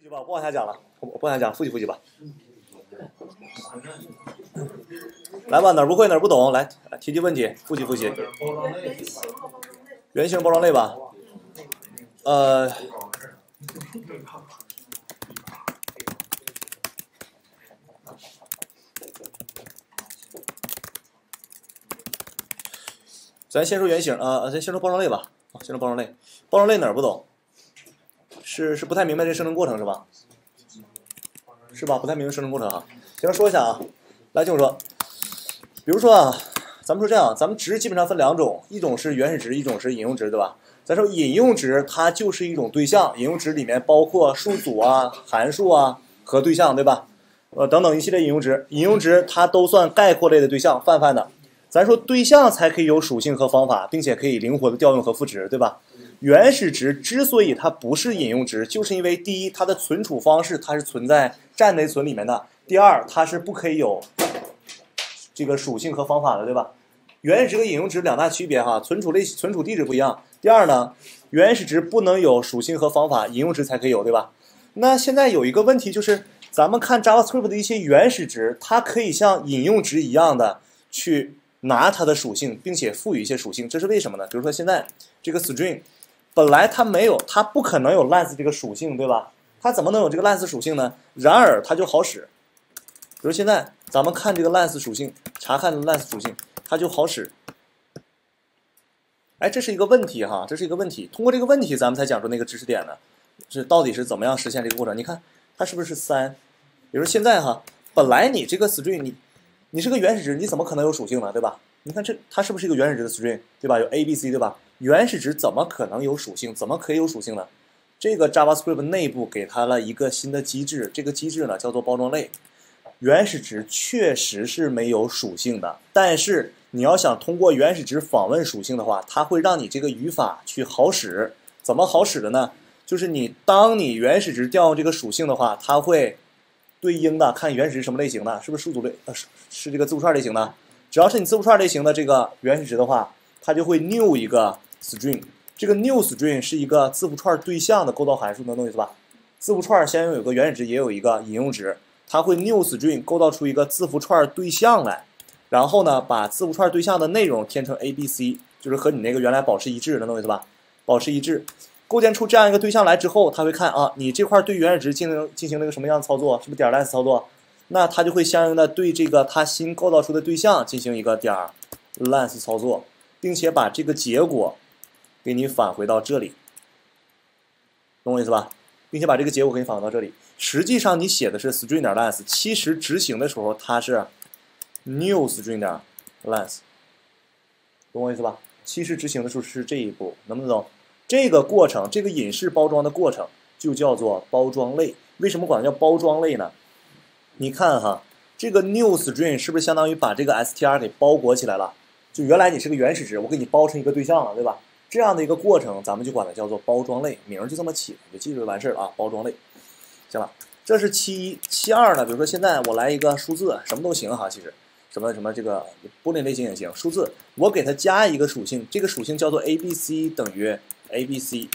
复习吧，不往下讲了，我不往下讲，复习复习吧。来吧，哪儿不会哪儿不懂，来提提问题，复习复习。圆形包装类吧，呃，咱先说圆形啊，咱先说包装类吧，先说包装类，包装类哪儿不懂？是是不太明白这生成过程是吧？是吧？不太明白生成过程啊。行，说一下啊，来听我说，比如说啊，咱们说这样，咱们值基本上分两种，一种是原始值，一种是引用值，对吧？咱说引用值，它就是一种对象，引用值里面包括数组啊、函数啊和对象，对吧？呃，等等一系列引用值，引用值它都算概括类的对象，泛泛的。咱说对象才可以有属性和方法，并且可以灵活的调用和赋值，对吧？原始值之所以它不是引用值，就是因为第一，它的存储方式它是存在站内存里面的；第二，它是不可以有这个属性和方法的，对吧？原始值和引用值两大区别哈，存储类存储地址不一样。第二呢，原始值不能有属性和方法，引用值才可以有，对吧？那现在有一个问题就是，咱们看 JavaScript 的一些原始值，它可以像引用值一样的去。拿它的属性，并且赋予一些属性，这是为什么呢？比如说现在这个 string 本来它没有，它不可能有 length 这个属性，对吧？它怎么能有这个 length 属性呢？然而它就好使。比如现在咱们看这个 length 属性，查看 length 属性，它就好使。哎，这是一个问题哈，这是一个问题。通过这个问题，咱们才讲出那个知识点呢，是到底是怎么样实现这个过程？你看它是不是三？比如现在哈，本来你这个 string 你。你是个原始值，你怎么可能有属性呢？对吧？你看这它是不是一个原始值的 string？对吧？有 a、b、c，对吧？原始值怎么可能有属性？怎么可以有属性呢？这个 JavaScript 内部给它了一个新的机制，这个机制呢叫做包装类。原始值确实是没有属性的，但是你要想通过原始值访问属性的话，它会让你这个语法去好使。怎么好使的呢？就是你当你原始值调用这个属性的话，它会。对应的看原始是什么类型的，是不是数组类？呃，是是这个字符串类型的。只要是你字符串类型的这个原始值的话，它就会 new 一个 string。这个 new string 是一个字符串对象的构造函数，能懂意思吧？字符串先有个原始值，也有一个引用值，它会 new string 构造出一个字符串对象来，然后呢，把字符串对象的内容填成 a b c，就是和你那个原来保持一致，能懂意思吧？保持一致。构建出这样一个对象来之后，它会看啊，你这块对原始值进行进行了一个什么样的操作？是不是点 less 操作？那它就会相应的对这个它新构造出的对象进行一个点 length 操作，并且把这个结果给你返回到这里，懂我意思吧？并且把这个结果给你返回到这里。实际上你写的是 string 点 length，其实执行的时候它是 new string 点 length，懂我意思吧？其实执行的时候是这一步，能不能懂？这个过程，这个隐式包装的过程就叫做包装类。为什么管它叫包装类呢？你看哈，这个 new string 是不是相当于把这个 str 给包裹起来了？就原来你是个原始值，我给你包成一个对象了，对吧？这样的一个过程，咱们就管它叫做包装类，名就这么起，你就记住就完事儿了啊。包装类，行了，这是七一七二呢。比如说现在我来一个数字，什么都行哈，其实。什么什么这个玻璃类型也行，数字我给它加一个属性，这个属性叫做 a b c 等于 a b c。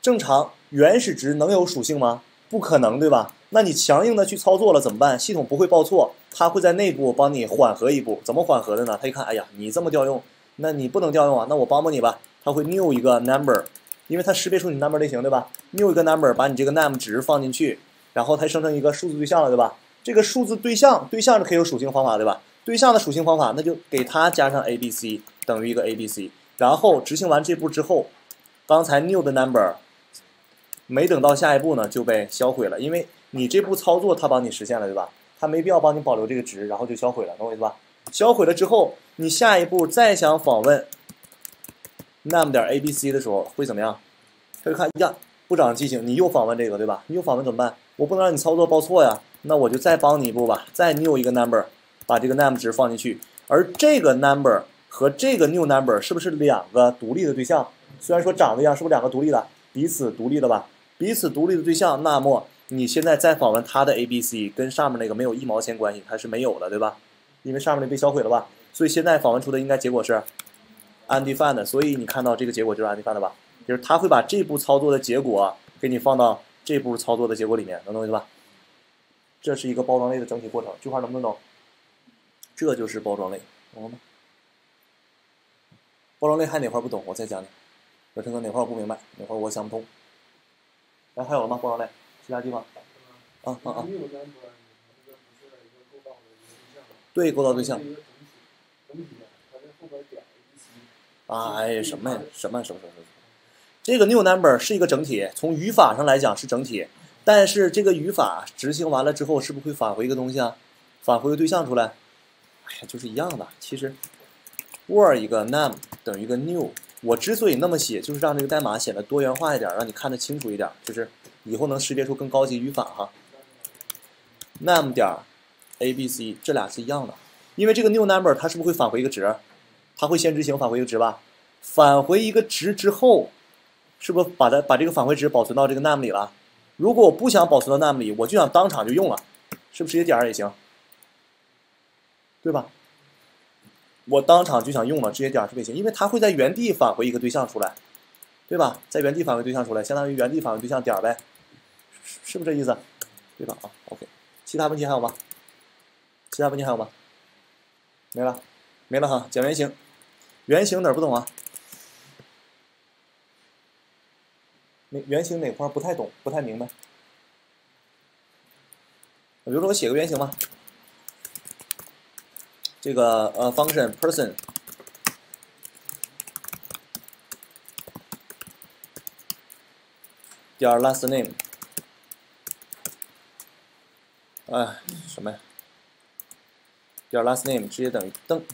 正常原始值能有属性吗？不可能，对吧？那你强硬的去操作了怎么办？系统不会报错，它会在内部帮你缓和一步。怎么缓和的呢？它一看，哎呀，你这么调用，那你不能调用啊，那我帮帮你吧。它会 new 一个 number，因为它识别出你 number 类型，对吧？new 一个 number，把你这个 name 值放进去，然后它生成一个数字对象了，对吧？这个数字对象，对象是可以有属性方法，对吧？对象的属性方法，那就给它加上 a b c 等于一个 a b c，然后执行完这步之后，刚才 new 的 number 没等到下一步呢就被销毁了，因为你这步操作它帮你实现了，对吧？它没必要帮你保留这个值，然后就销毁了，懂我意思吧？销毁了之后，你下一步再想访问那么点 a b c 的时候会怎么样？他就看呀，不长记性，你又访问这个，对吧？你又访问怎么办？我不能让你操作报错呀，那我就再帮你一步吧，再 new 一个 number。把这个 num 值放进去，而这个 number 和这个 new number 是不是两个独立的对象？虽然说长得一样，是不是两个独立的？彼此独立的吧？彼此独立的对象，那么你现在再访问它的 a b c，跟上面那个没有一毛钱关系，它是没有的，对吧？因为上面那被销毁了吧？所以现在访问出的应该结果是 undefined，所以你看到这个结果就是 undefined 吧？就是他会把这步操作的结果给你放到。这步操作的结果里面，能懂我意思吧？这是一个包装类的整体过程，这块能不能懂？这就是包装类，懂了吗？包装类还哪块不懂？我再讲讲。小陈哥哪块我不明白？哪块我想不通？来，还有了吗？包装类，其他地方？啊啊啊！对，构造对象。哎，什么呀？什么什么什么什么？这个 new number 是一个整体，从语法上来讲是整体，但是这个语法执行完了之后，是不是会返回一个东西啊？返回个对象出来？哎呀，就是一样的。其实，were 一个 num 等于一个 new。我之所以那么写，就是让这个代码显得多元化一点，让你看得清楚一点，就是以后能识别出更高级语法哈。num 点 a b c 这俩是一样的，因为这个 new number 它是不是会返回一个值？它会先执行返回一个值吧，返回一个值之后，是不是把它把这个返回值保存到这个 name 里了？如果我不想保存到 name 里，我就想当场就用了，是不是直接点也行？对吧？我当场就想用了，直接点是不行，因为它会在原地返回一个对象出来，对吧？在原地返回对象出来，相当于原地返回对象点呗，是不是这意思？对吧？啊，OK，其他问题还有吗？其他问题还有吗？没了，没了哈，讲原型。原型哪不懂啊？原型哪块不太懂，不太明白？比如说我写个原型吧，这个呃 function person 点 last name，哎，什么呀？点 last name 直接等于邓。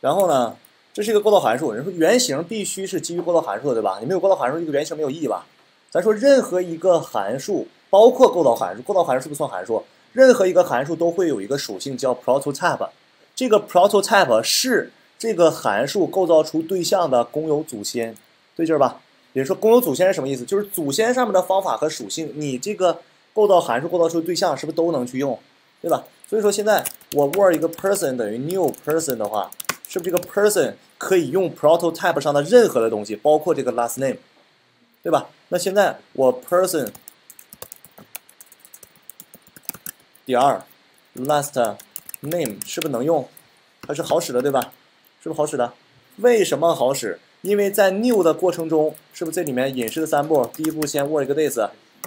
然后呢，这是一个构造函数。人说原型必须是基于构造函数的，对吧？你没有构造函数，这个原型没有意义吧？咱说任何一个函数，包括构造函数，构造函数是不是算函数？任何一个函数都会有一个属性叫 prototype。这个 prototype 是这个函数构造出对象的公有祖先，对劲儿吧？也就是说，公有祖先是什么意思？就是祖先上面的方法和属性，你这个构造函数构造出对象是不是都能去用，对吧？所以说现在我 word 一个 person 等于 new person 的话。是不是这个 person 可以用 prototype 上的任何的东西，包括这个 last name，对吧？那现在我 person 点 last name 是不是能用？它是好使的，对吧？是不是好使的？为什么好使？因为在 new 的过程中，是不是这里面隐式的三步？第一步先 word 一个 this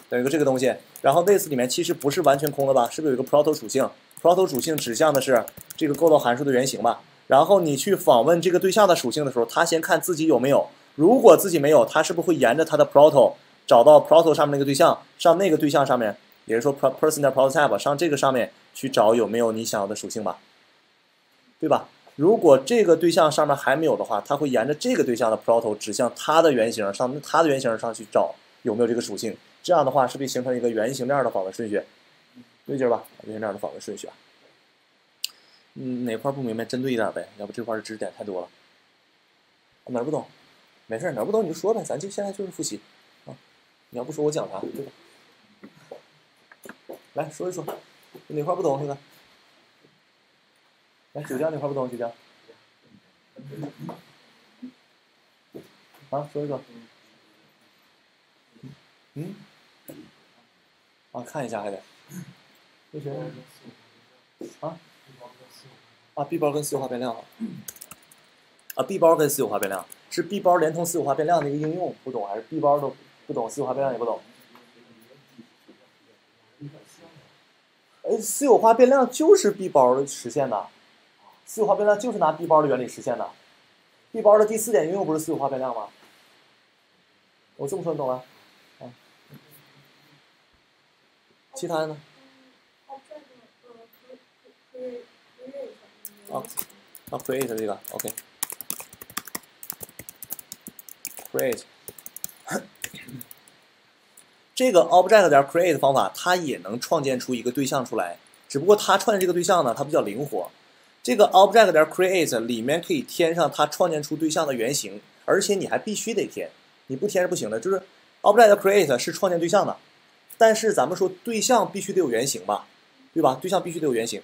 等于个这个东西，然后 this 里面其实不是完全空的吧？是不是有一个 proto 属性？proto 属性指向的是这个构造函数的原型吧？然后你去访问这个对象的属性的时候，他先看自己有没有。如果自己没有，他是不是会沿着他的 proto 找到 proto 上面那个对象，上那个对象上面，也就是说 person 的 prototype 上这个上面去找有没有你想要的属性吧，对吧？如果这个对象上面还没有的话，他会沿着这个对象的 proto 指向它的原型上，它的原型上去找有没有这个属性。这样的话，是不是形成一个圆形链的访问顺序？对劲吧？圆形链的访问顺序啊。嗯，哪块不明白，针对一点呗，要不这块的知识点太多了。哪不懂？没事哪不懂你就说呗，咱就现在就是复习啊。你要不说我讲啥，对吧？来说一说，哪块不懂这个？来，九江哪块不懂？九江？啊，说一说。嗯？啊，看一下还得。为什么？啊？啊，B 包跟私有化变量啊，B 包跟私有化变量是 B 包连通私有化变量的一个应用，不懂还是 B 包都不懂，私有化变量也不懂。哎，私有化变量就是 B 包实现的，私有化变量就是拿 B 包的原理实现的。B 包的第四点应用不是私有化变量吗？我这么说你懂了？啊，其他的呢？啊，啊，create 这个，OK，create，这个 object 点 create 方法，它也能创建出一个对象出来，只不过它创建这个对象呢，它比较灵活。这个 object 点 create 里面可以添上它创建出对象的原型，而且你还必须得填，你不填是不行的。就是 object create 是创建对象的，但是咱们说对象必须得有原型吧，对吧？对象必须得有原型。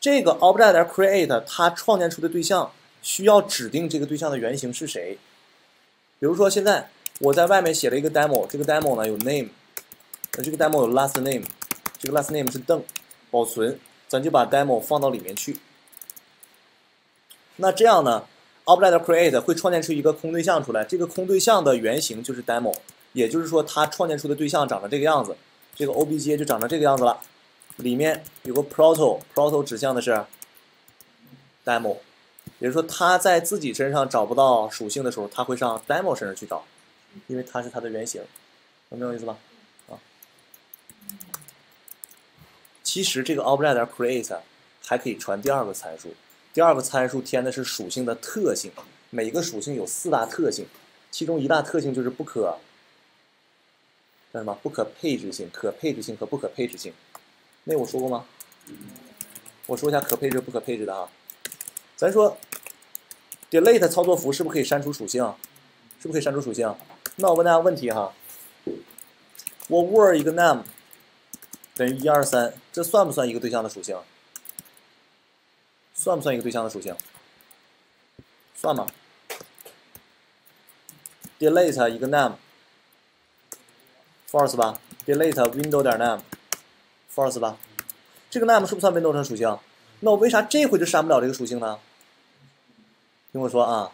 这个 object create 它创建出的对象需要指定这个对象的原型是谁。比如说现在我在外面写了一个 demo，这个 demo 呢有 name 那这个 demo 有 last name，这个 last name 是邓，保存，咱就把 demo 放到里面去。那这样呢，object create 会创建出一个空对象出来，这个空对象的原型就是 demo，也就是说它创建出的对象长成这个样子，这个 obj 就长成这个样子了。里面有个 proto，proto 指向的是 demo，也就是说它在自己身上找不到属性的时候，它会上 demo 身上去找，因为它是它的原型，能明白意思吧？啊，其实这个 object create 还可以传第二个参数，第二个参数填的是属性的特性，每个属性有四大特性，其中一大特性就是不可叫什么？不可配置性、可配置性和不可配置性。那我说过吗？我说一下可配置不可配置的啊。咱说，delete 操作符是不是可以删除属性？是不是可以删除属性？那我问大家问题哈，我 word 一个 name 等于一二三，这算不算一个对象的属性？算不算一个对象的属性？算吗？delete 一个 name，false 吧？delete window 点 name。False 吧，这个 name 是不是算 window 上属性？那我为啥这回就删不了这个属性呢？听我说啊，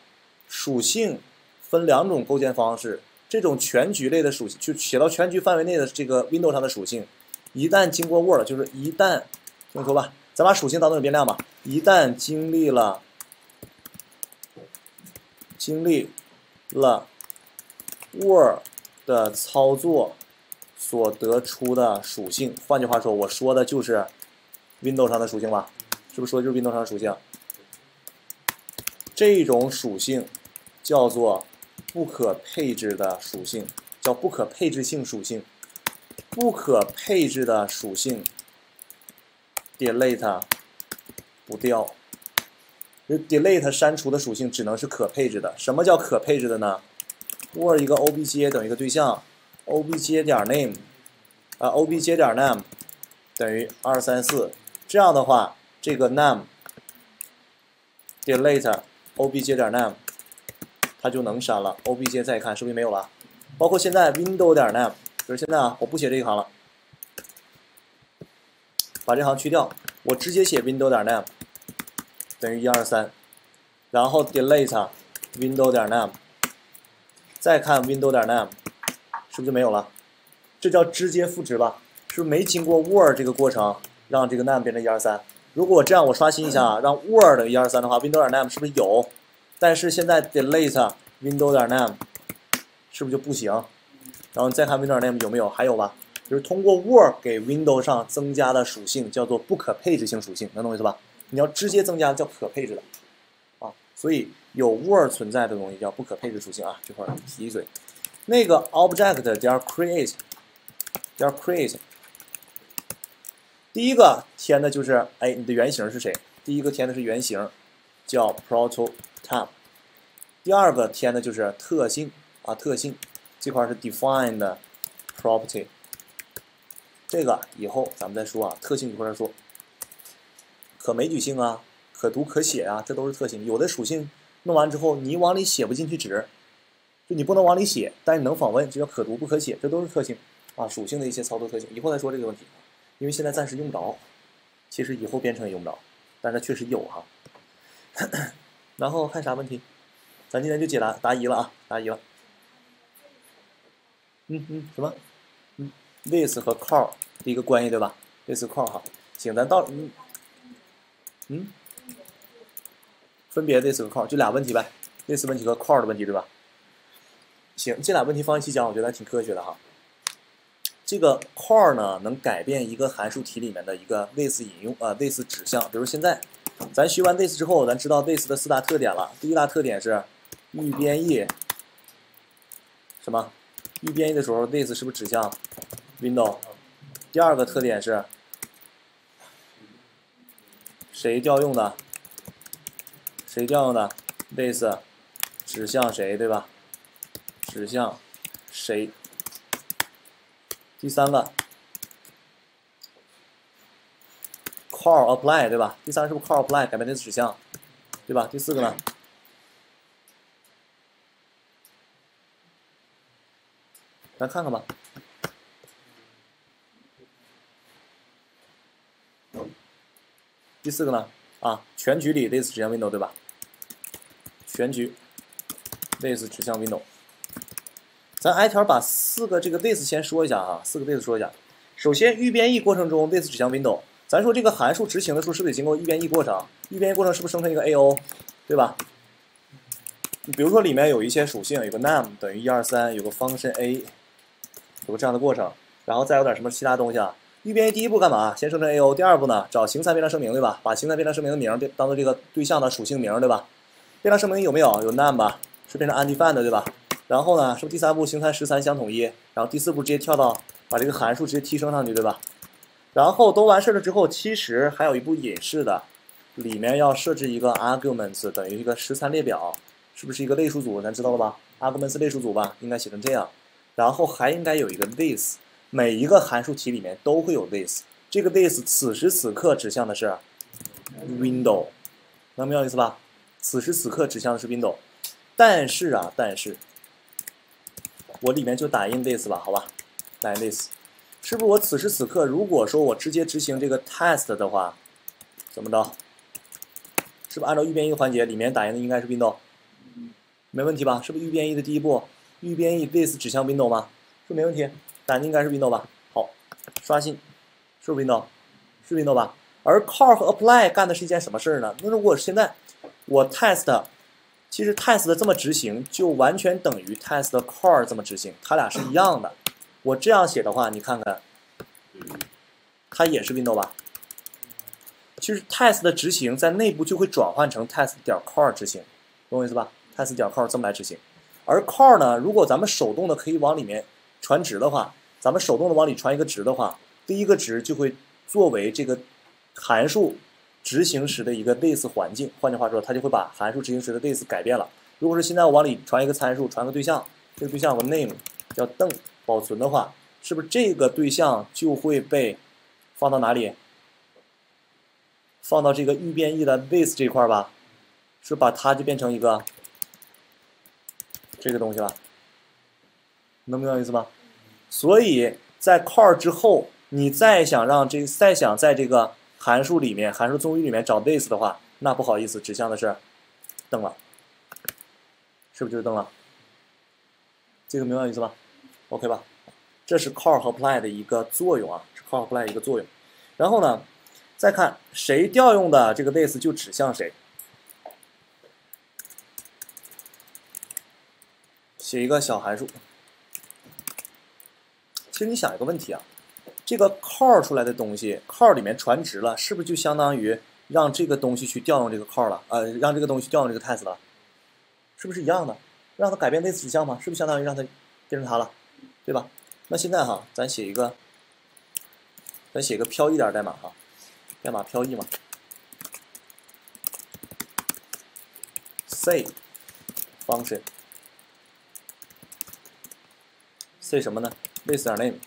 属性分两种构建方式，这种全局类的属性，就写到全局范围内的这个 window 上的属性，一旦经过 Word，就是一旦听我说吧，咱把属性当做变量吧，一旦经历了经历了 Word 的操作。所得出的属性，换句话说，我说的就是 Window 上的属性吧？是不是说的就是 Window 上的属性？这种属性叫做不可配置的属性，叫不可配置性属性。不可配置的属性 delete 不掉，delete 删除的属性只能是可配置的。什么叫可配置的呢？word 一个 obj 等于一个对象。Obj 点 name 啊，obj 点 name 等于二三四，这样的话，这个 name delete obj 点 name 它就能删了。obj 再看是不是没有了？包括现在 window 点 name，就是现在啊，我不写这一行了，把这行去掉，我直接写 window 点 name 等于一二三，然后 delete window 点 name，再看 window 点 name。是不是就没有了？这叫直接赋值吧？是不是没经过 word 这个过程，让这个 name 变成一二三？如果我这样，我刷新一下啊，让 word 等于一二三的话，window 点 name 是不是有？但是现在 delete window 点 name 是不是就不行？然后你再看 window 点 name 有没有？还有吧？就是通过 word 给 window 上增加的属性叫做不可配置性属性，能懂我意思吧？你要直接增加叫可配置的啊。所以有 word 存在的东西叫不可配置属性啊。这块提一嘴。那个 object 点 create 点 create，第一个填的就是哎，你的原型是谁？第一个填的是原型，叫 prototype。第二个填的就是特性啊，特性这块是 defined property。这个以后咱们再说啊，特性一会儿再说。可枚举性啊，可读可写啊，这都是特性。有的属性弄完之后，你往里写不进去值。就你不能往里写，但是你能访问，这叫可读不可写，这都是特性啊，属性的一些操作特性。以后再说这个问题，因为现在暂时用不着，其实以后编程也用不着，但是确实有哈。然后看啥问题？咱今天就解答答疑了啊，答疑了。嗯嗯，什么？嗯，this 和 core 的一个关系对吧？this core 哈，行，咱到嗯嗯，分别 this 和 core 就俩问题呗，this 问题和 core 的问题对吧？行，这俩问题放一起讲，我觉得还挺科学的哈。这个 core 呢，能改变一个函数题里面的一个 this 引用呃 this 指向。比如现在，咱学完 this 之后，咱知道 this 的四大特点了。第一大特点是预编译，什么？预编译的时候，this 是不是指向 window？第二个特点是谁调用的？谁调用的？this 指向谁，对吧？指向谁？第三个，call apply 对吧？第三个是不是 call apply 改变 this 指向？对吧？第四个呢？来看看吧。第四个呢？啊，全局里 this 指向 window 对吧？全局，this 指向 window。咱挨条把四个这个 this 先说一下啊，四个 this 说一下。首先预编译过程中 this 指向 window，咱说这个函数执行的时候是不是得经过预编译过程？预编译过程是不是生成一个 ao，对吧？比如说里面有一些属性，有个 name 等于一二三，有个 function a，有个这样的过程，然后再有点什么其他东西啊？预编译第一步干嘛？先生成 ao，第二步呢，找形参变量声明，对吧？把形参变量声明的名变当做这个对象的属性名，对吧？变量声明有没有？有 name 吧？是变成 undefined 对吧？然后呢，是不是第三步形参十三相统一？然后第四步直接跳到把这个函数直接提升上去，对吧？然后都完事了之后，其实还有一步隐式的，里面要设置一个 arguments 等于一个十三列表。是不是一个类数组？咱知道了吧？arguments 类数组吧，应该写成这样。然后还应该有一个 this，每一个函数题里面都会有 this。这个 this 此时此刻指向的是 window，能明白意思吧？此时此刻指向的是 window。但是啊，但是，我里面就打印 this 吧，好吧？打印 this，是不是我此时此刻如果说我直接执行这个 test 的话，怎么着？是不是按照预编译环节里面打印的应该是 window？没问题吧？是不是预编译的第一步？预编译 this 指向 window 吗？是没问题，打印应该是 window 吧？好，刷新，是不是 window？是 window 吧？而 call 和 apply 干的是一件什么事呢？那如果现在我 test，其实 test 的这么执行就完全等于 test 的 core 这么执行，它俩是一样的。我这样写的话，你看看，它也是 window 吧？其实 test 的执行在内部就会转换成 test 点 core 执行，懂我意思吧？test 点 core 这么来执行，而 core 呢，如果咱们手动的可以往里面传值的话，咱们手动的往里传一个值的话，第一个值就会作为这个函数执行时的一个 this 环境。换句话说，它就会把函数执行时的 this 改变了。如果是现在我往里传一个参数，传个对象，这个对象有个 name 叫邓，保存的话，是不是这个对象就会被放到哪里？放到这个预变异的 this 这块吧？是把它就变成一个。这个东西了，能明白意思吗？所以在 call 之后，你再想让这再想在这个函数里面，函数综域里面找 this 的话，那不好意思，指向的是灯了，是不是就是灯了？这个明白意思吧？OK 吧？这是 call 和 apply 的一个作用啊，是 call 和 apply 一个作用。然后呢，再看谁调用的这个 this 就指向谁。写一个小函数。其实你想一个问题啊，这个 call 出来的东西，call 里面传值了，是不是就相当于让这个东西去调用这个 call 了？呃，让这个东西调用这个 test 了，是不是一样的？让它改变类似指向吗？是不是相当于让它变成它了？对吧？那现在哈，咱写一个，咱写个飘逸点代码哈，代码飘逸嘛，say function。say 什么呢？this 点 name。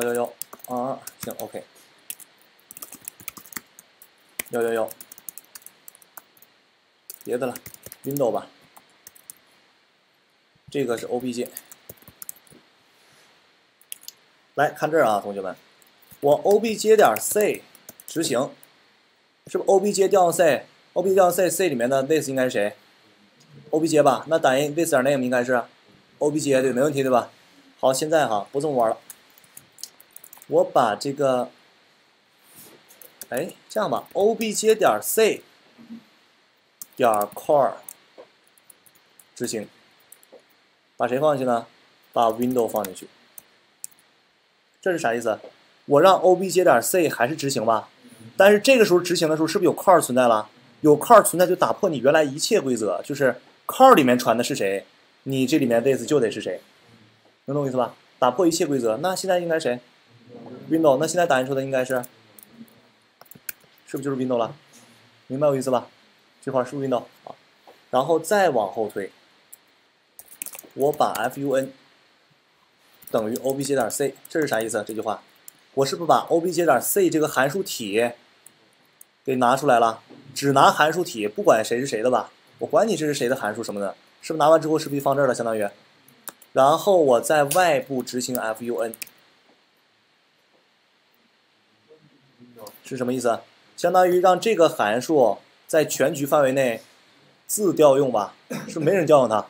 幺幺幺啊，行，OK。幺幺幺，别的了，window 吧。这个是 obj。来看这儿啊，同学们，我 obj 点 C 执行，是不是 obj 调用 C？OBJ 调用 c c 里面的 this 应该是谁？obj 吧？那打印 this 点 name 应该是 obj 对，没问题对吧？好，现在哈不这么玩了，我把这个，哎，这样吧，obj 点 c 点 core 执行，把谁放进去呢？把 window 放进去。这是啥意思？我让 obj 点 c 还是执行吧？但是这个时候执行的时候是不是有 core 存在了？有 call 存在就打破你原来一切规则，就是 call 里面传的是谁，你这里面 this 就得是谁，能懂我意思吧？打破一切规则，那现在应该谁？window，那现在打印出的应该是，是不是就是 window 了？明白我意思吧？这块是不是 window 啊？然后再往后推，我把 fun 等于 obj 点 c，这是啥意思？这句话，我是不是把 obj 点 c 这个函数体给拿出来了？只拿函数体，不管谁是谁的吧，我管你这是谁的函数什么的，是不是拿完之后是不是就放这儿了？相当于，然后我在外部执行 fun，是什么意思？相当于让这个函数在全局范围内自调用吧，是没人调用它。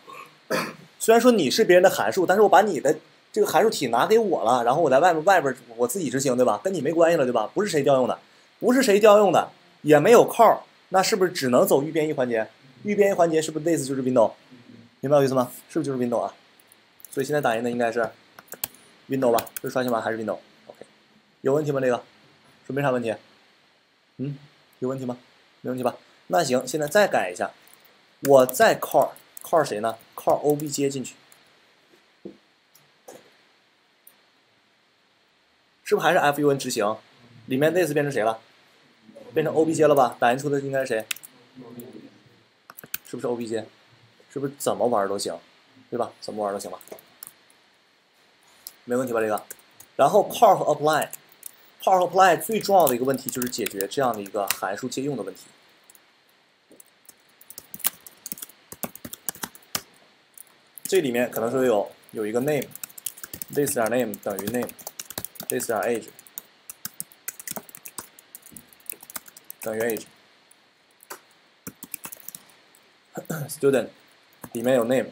虽然说你是别人的函数，但是我把你的这个函数体拿给我了，然后我在外面外边我自己执行，对吧？跟你没关系了，对吧？不是谁调用的，不是谁调用的，也没有 call，那是不是只能走预编译环节？预编译环节是不是 this 就是 window？明白我意思吗？是不是就是 window 啊？所以现在打印的应该是 window 吧？是刷新完还是 window？OK，有问题吗？这个是没啥问题。嗯，有问题吗？没问题吧？那行，现在再改一下，我再 call call 谁呢？call ob 接进去，是不是还是 fun 执行？里面 this 变成谁了？变成 ob 接了吧？打印出的应该是谁？是不是 ob 接？是不是怎么玩都行，对吧？怎么玩都行吧？没问题吧？这个，然后 call 和 apply。Power Apply 最重要的一个问题就是解决这样的一个函数借用的问题。这里面可能说有有一个 name，this 点 name 等于 name，this 点 age 等于 age，student 里面有 name，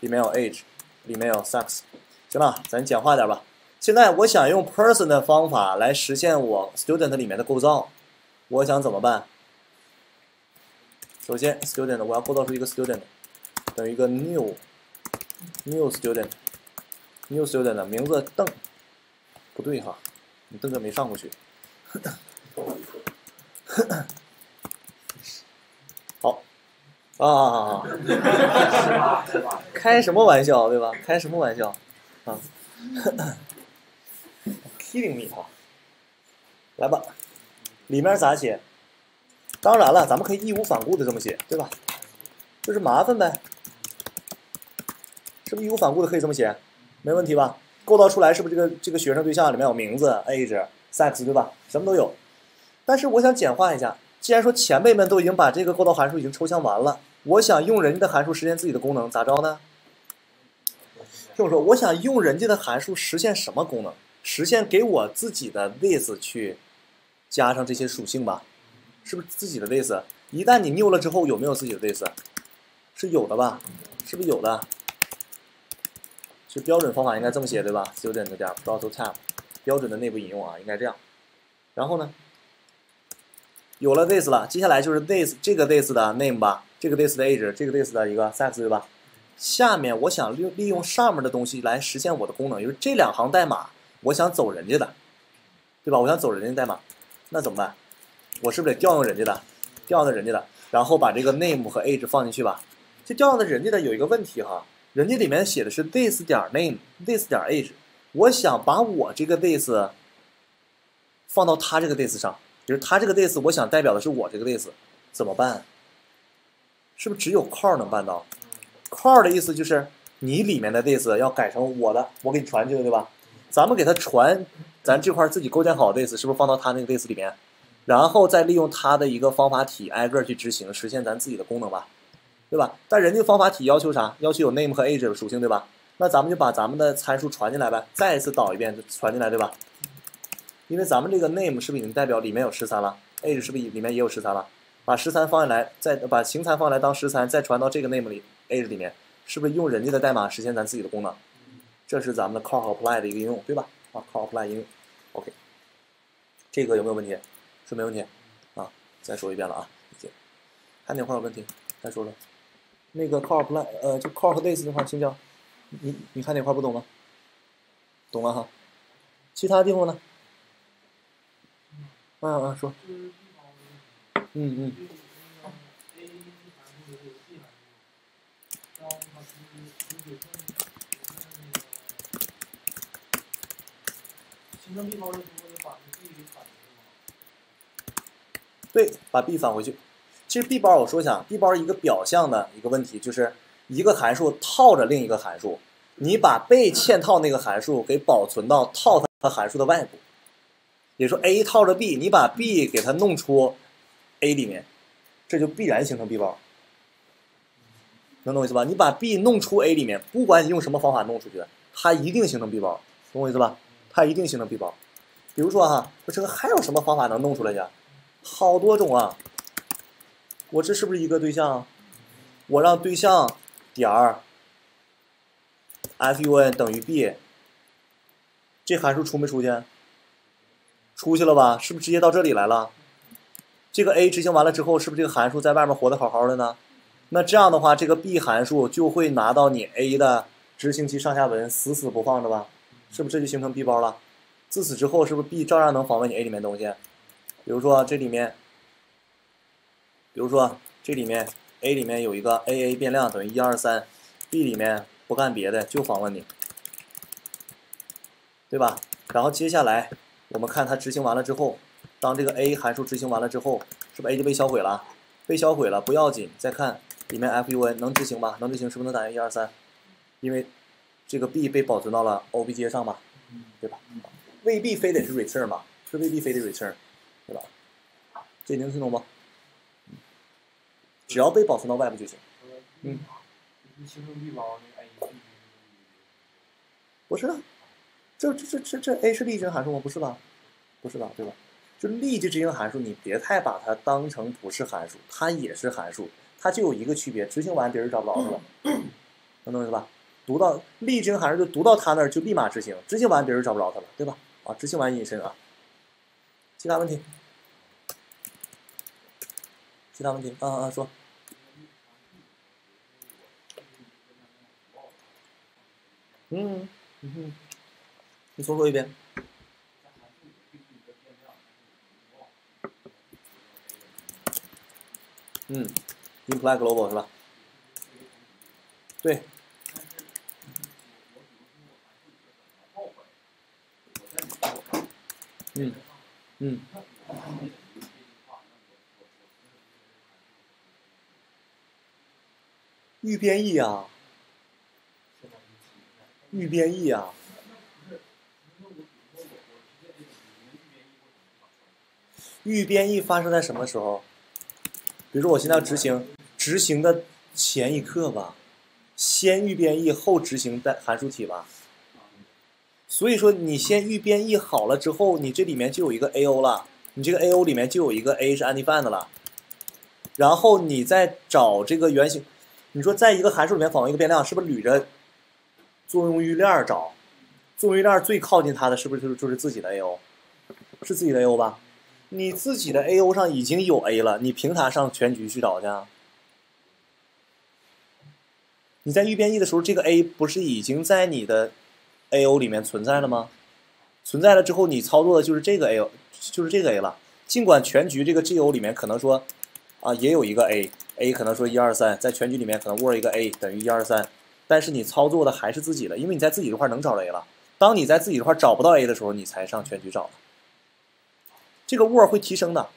里面有 age，里面有 sex，行吧？咱简化点吧。现在我想用 person 的方法来实现我 student 里面的构造，我想怎么办？首先 student 我要构造出一个 student，等于一个 new new student new student 的名字邓，不对哈，你邓哥没上过去。好，啊，开什么玩笑对吧？开什么玩笑？啊？killing me 哈，来吧，里面咋写？当然了，咱们可以义无反顾的这么写，对吧？就是麻烦呗，是不是义无反顾的可以这么写？没问题吧？构造出来是不是这个这个学生对象里面有名字、age、sex 对吧？什么都有。但是我想简化一下，既然说前辈们都已经把这个构造函数已经抽象完了，我想用人家的函数实现自己的功能，咋着呢？听我说，我想用人家的函数实现什么功能？实现给我自己的 this 去加上这些属性吧，是不是自己的 this？一旦你 new 了之后，有没有自己的 this？是有的吧？是不是有的？就标准方法应该这么写对吧？student 点 prototype，标准的内部引用啊，应该这样。然后呢，有了 this 了，接下来就是 this 这个 this 的 name 吧，这个 this 的 age，这个 this 的一个 sex 对吧？下面我想利利用上面的东西来实现我的功能，就是这两行代码。我想走人家的，对吧？我想走人家代码，那怎么办？我是不是得调用人家的，调用的人家的，然后把这个 name 和 age 放进去吧？这调用的人家的有一个问题哈，人家里面写的是 this 点 name，this 点 age，我想把我这个 this 放到他这个 this 上，就是他这个 this，我想代表的是我这个 this，怎么办？是不是只有 call 能办到？call 的意思就是你里面的 this 要改成我的，我给你传进去，对吧？咱们给他传，咱这块自己构建好 this 是不是放到他那个 base 里面，然后再利用他的一个方法体挨个去执行，实现咱自己的功能吧，对吧？但人家方法体要求啥？要求有 name 和 age 的属性，对吧？那咱们就把咱们的参数传进来呗，再一次导一遍传进来，对吧？因为咱们这个 name 是不是已经代表里面有十三了？age 是不是里面也有十三了？把十三放进来，再把形参放来当十三，再传到这个 name 里 age 里面，是不是用人家的代码实现咱自己的功能？这是咱们的 call apply 的一个应用，对吧？啊，call apply 应用，OK，这个有没有问题？是没问题啊。再说一遍了啊，还哪块有问题？再说说。那个 call apply，呃，就 call 和 this 的话，请讲。你你看哪块不懂吗？懂了哈。其他地方呢？嗯嗯，说。嗯嗯。对，把 b 返回去。其实 b 包我说一下，b 包一个表象的一个问题，就是一个函数套着另一个函数，你把被嵌套那个函数给保存到套它函数的外部。也说 a 套着 b，你把 b 给它弄出 a 里面，这就必然形成 b 包。能懂我意思吧？你把 B 弄出 A 里面，不管你用什么方法弄出去，它一定形成 B 包，懂我意思吧？它一定形成闭包。比如说哈，我这个还有什么方法能弄出来呀？好多种啊！我这是不是一个对象？我让对象点儿 fun 等于 b，这函数出没出去？出去了吧？是不是直接到这里来了？这个 a 执行完了之后，是不是这个函数在外面活得好好的呢？那这样的话，这个 b 函数就会拿到你 a 的执行期上下文，死死不放着吧？是不是这就形成 b 包了？自此之后，是不是 b 照样能访问你 a 里面东西？比如说这里面，比如说这里面 a 里面有一个 a a 变量等于一二三，b 里面不干别的就访问你，对吧？然后接下来我们看它执行完了之后，当这个 a 函数执行完了之后，是不是 a 就被销毁了？被销毁了不要紧，再看里面 fun 能执行吧？能执行是不是能打印一二三？因为这个 b 被保存到了 obj 上吧？对吧？未必非得是 return 嘛？是未必非得 return，对吧？这能听懂吗？只要被保存到外部就行。嗯。不是的，这这这这这 A 是立即函数吗？不是吧？不是吧？对吧？就立即执行函数，你别太把它当成不是函数，它也是函数，它就有一个区别，执行完别人找不着它了，能懂意思吧？读到立即还是就读到他那儿就立马执行，执行完别人找不着他了，对吧？啊，执行完隐身啊。其他问题？其他问题？啊啊，说。嗯嗯，你重说一遍。嗯，imply global 是吧？对。嗯嗯。预编译啊。预编译啊。预编译发生在什么时候？比如说，我现在要执行，执行的前一刻吧，先预编译后执行的函数体吧。所以说，你先预编译好了之后，你这里面就有一个 A O 了，你这个 A O 里面就有一个 A 是 undefined 了。然后你再找这个原型，你说在一个函数里面访问一个变量，是不是捋着作用域链找？作用域链最靠近它的是不是就是就是自己的 A O？是自己的 A O 吧？你自己的 A O 上已经有 A 了，你凭啥上全局去找去？啊你在预编译的时候，这个 A 不是已经在你的 A O 里面存在了吗？存在了之后，你操作的就是这个 A O，就是这个 A 了。尽管全局这个 G O 里面可能说啊也有一个 A，A 可能说一二三，在全局里面可能 word 一个 A 等于一二三，但是你操作的还是自己的，因为你在自己这块能找 A 了。当你在自己这块找不到 A 的时候，你才上全局找。这个 word 会提升的，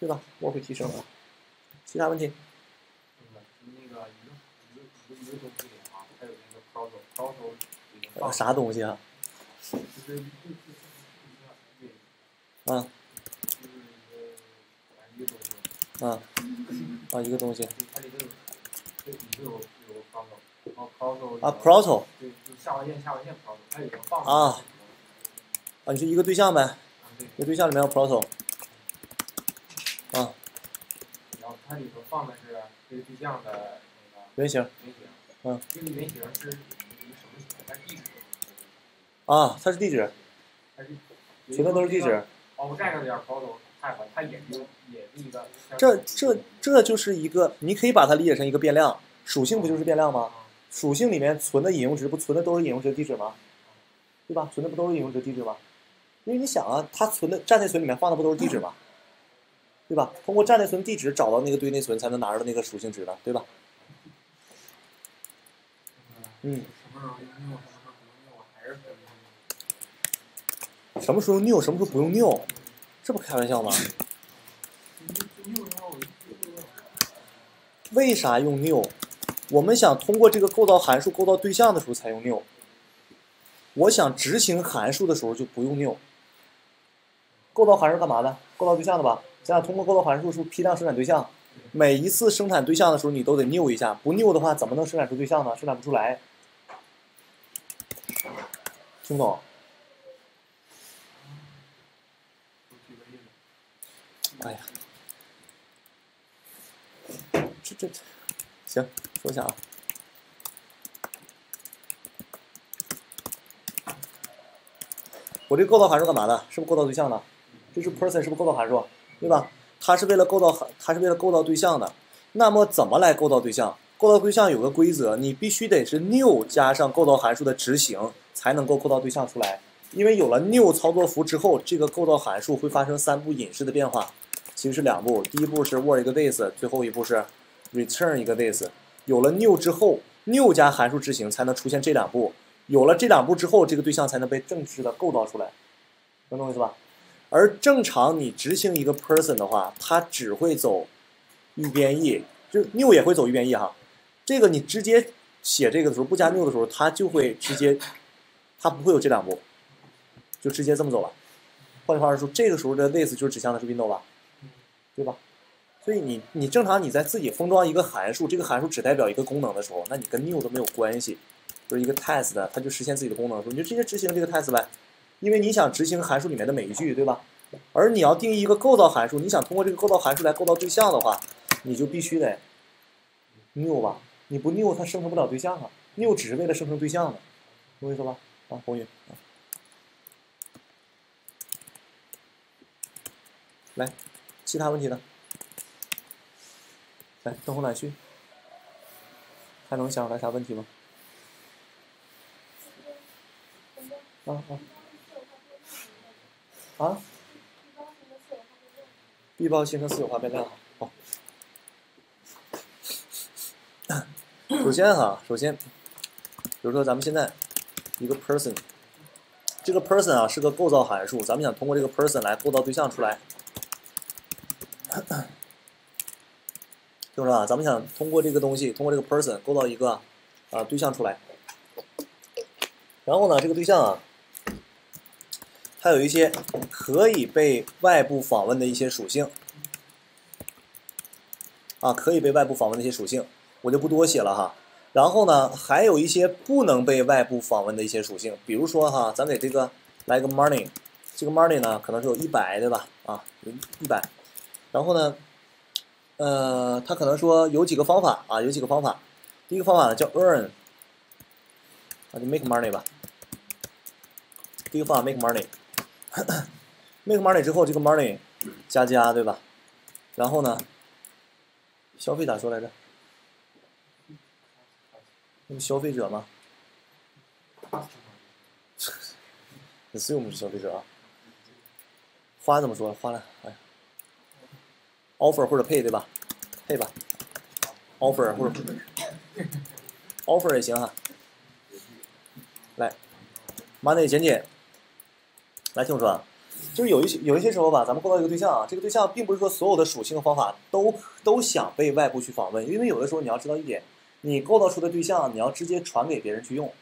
对吧握会提升的。其他问题？啥东西啊？啊。啊。啊，一个东西。啊，proto。啊。啊，你是一个对象呗？一个对象里面有 proto，啊。然后它里头放的是这个对象的那个原型。原型。嗯。这个原型是一个什么型？它是地址。啊，它是地址。它是。全都都是地址。哦，这样点 proto，太好，它也是也是一个。这这这就是一个，你可以把它理解成一个变量，属性不就是变量吗？属性里面存的引用值不存的都是引用值地址吗？对吧？存的不都是引用值地址吗？因为你想啊，它存的站内存里面放的不都是地址吗？对吧？通过站内存地址找到那个堆内存，才能拿到那个属性值的，对吧？嗯。什么时候用什么时候 new，什么时候不用 new？这不开玩笑吗？为啥用 new？我们想通过这个构造函数构造对象的时候才用 new。我想执行函数的时候就不用 new。构造函数干嘛的？构造对象的吧？咱俩通过构造函数是批量生产对象，每一次生产对象的时候，你都得 new 一下，不 new 的话，怎么能生产出对象呢？生产不出来。听懂？我举个例子，哎呀，这这这行，说一下啊。我这构造函数干嘛的？是不是构造对象的？这是 person 是不是构造函数？对吧？它是为了构造，它是为了构造对象的。那么怎么来构造对象？构造对象有个规则，你必须得是 new 加上构造函数的执行，才能够构造对象出来。因为有了 new 操作符之后，这个构造函数会发生三步隐式的变化，其实是两步。第一步是 word 一个 this，最后一步是 return 一个 this。有了 new 之后，new 加函数执行才能出现这两步。有了这两步之后，这个对象才能被正式的构造出来，能懂我意思吧？而正常你执行一个 person 的话，它只会走预编译，就 new 也会走预编译哈。这个你直接写这个的时候不加 new 的时候，它就会直接，它不会有这两步，就直接这么走了。换句话说，这个时候的 this 就是指向的是 window 吧，对吧？所以你你正常你在自己封装一个函数，这个函数只代表一个功能的时候，那你跟 new 都没有关系。就是一个 test 的，它就实现自己的功能的时候，你就直接执行这个 test 呗，因为你想执行函数里面的每一句，对吧？而你要定义一个构造函数，你想通过这个构造函数来构造对象的话，你就必须得 new 吧，你不 new 它生成不了对象啊，new 只是为了生成对象的，懂我意思吧？啊，红宇，啊，来，其他问题呢？来，灯红蓝旭，还能想出来啥问题吗？啊啊啊！B 包形成私有化变量。好，首先哈，首先，比如说咱们现在一个 person，这个 person 啊是个构造函数，咱们想通过这个 person 来构造对象出来。就是啊，咱们想通过这个东西，通过这个 person 构造一个啊对象出来。然后呢，这个对象啊。它有一些可以被外部访问的一些属性，啊，可以被外部访问的一些属性，我就不多写了哈。然后呢，还有一些不能被外部访问的一些属性，比如说哈，咱给这个来个 money，这个 money 呢可能是有一百对吧？啊，一百。然后呢，呃，他可能说有几个方法啊，有几个方法。第一个方法呢叫 earn，啊，就 make money 吧。第一个方法 make money。make money 之后，这个 money 加加，对吧？然后呢，消费咋说来着？那不消费者吗？assume 是消费者啊。花怎么说？花了，哎，offer 或者 pay 对吧？pay 吧，offer 或者 offer 也行哈。来，money 减减。来听我说啊，就是有一些有一些时候吧，咱们构造一个对象啊，这个对象并不是说所有的属性和方法都都想被外部去访问，因为有的时候你要知道一点，你构造出的对象你要直接传给别人去用，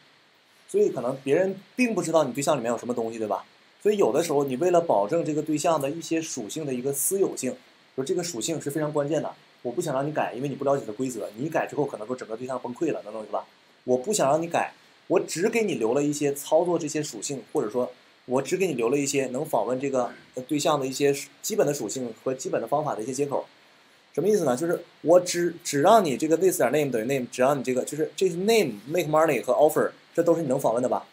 所以可能别人并不知道你对象里面有什么东西，对吧？所以有的时候你为了保证这个对象的一些属性的一个私有性，说这个属性是非常关键的，我不想让你改，因为你不了解的规则，你改之后可能说整个对象崩溃了，能懂意思吧？我不想让你改，我只给你留了一些操作这些属性，或者说。我只给你留了一些能访问这个对象的一些基本的属性和基本的方法的一些接口，什么意思呢？就是我只只让你这个 this 点 name 等于 name，只让你这个就是这是 name make money 和 offer，这都是你能访问的吧？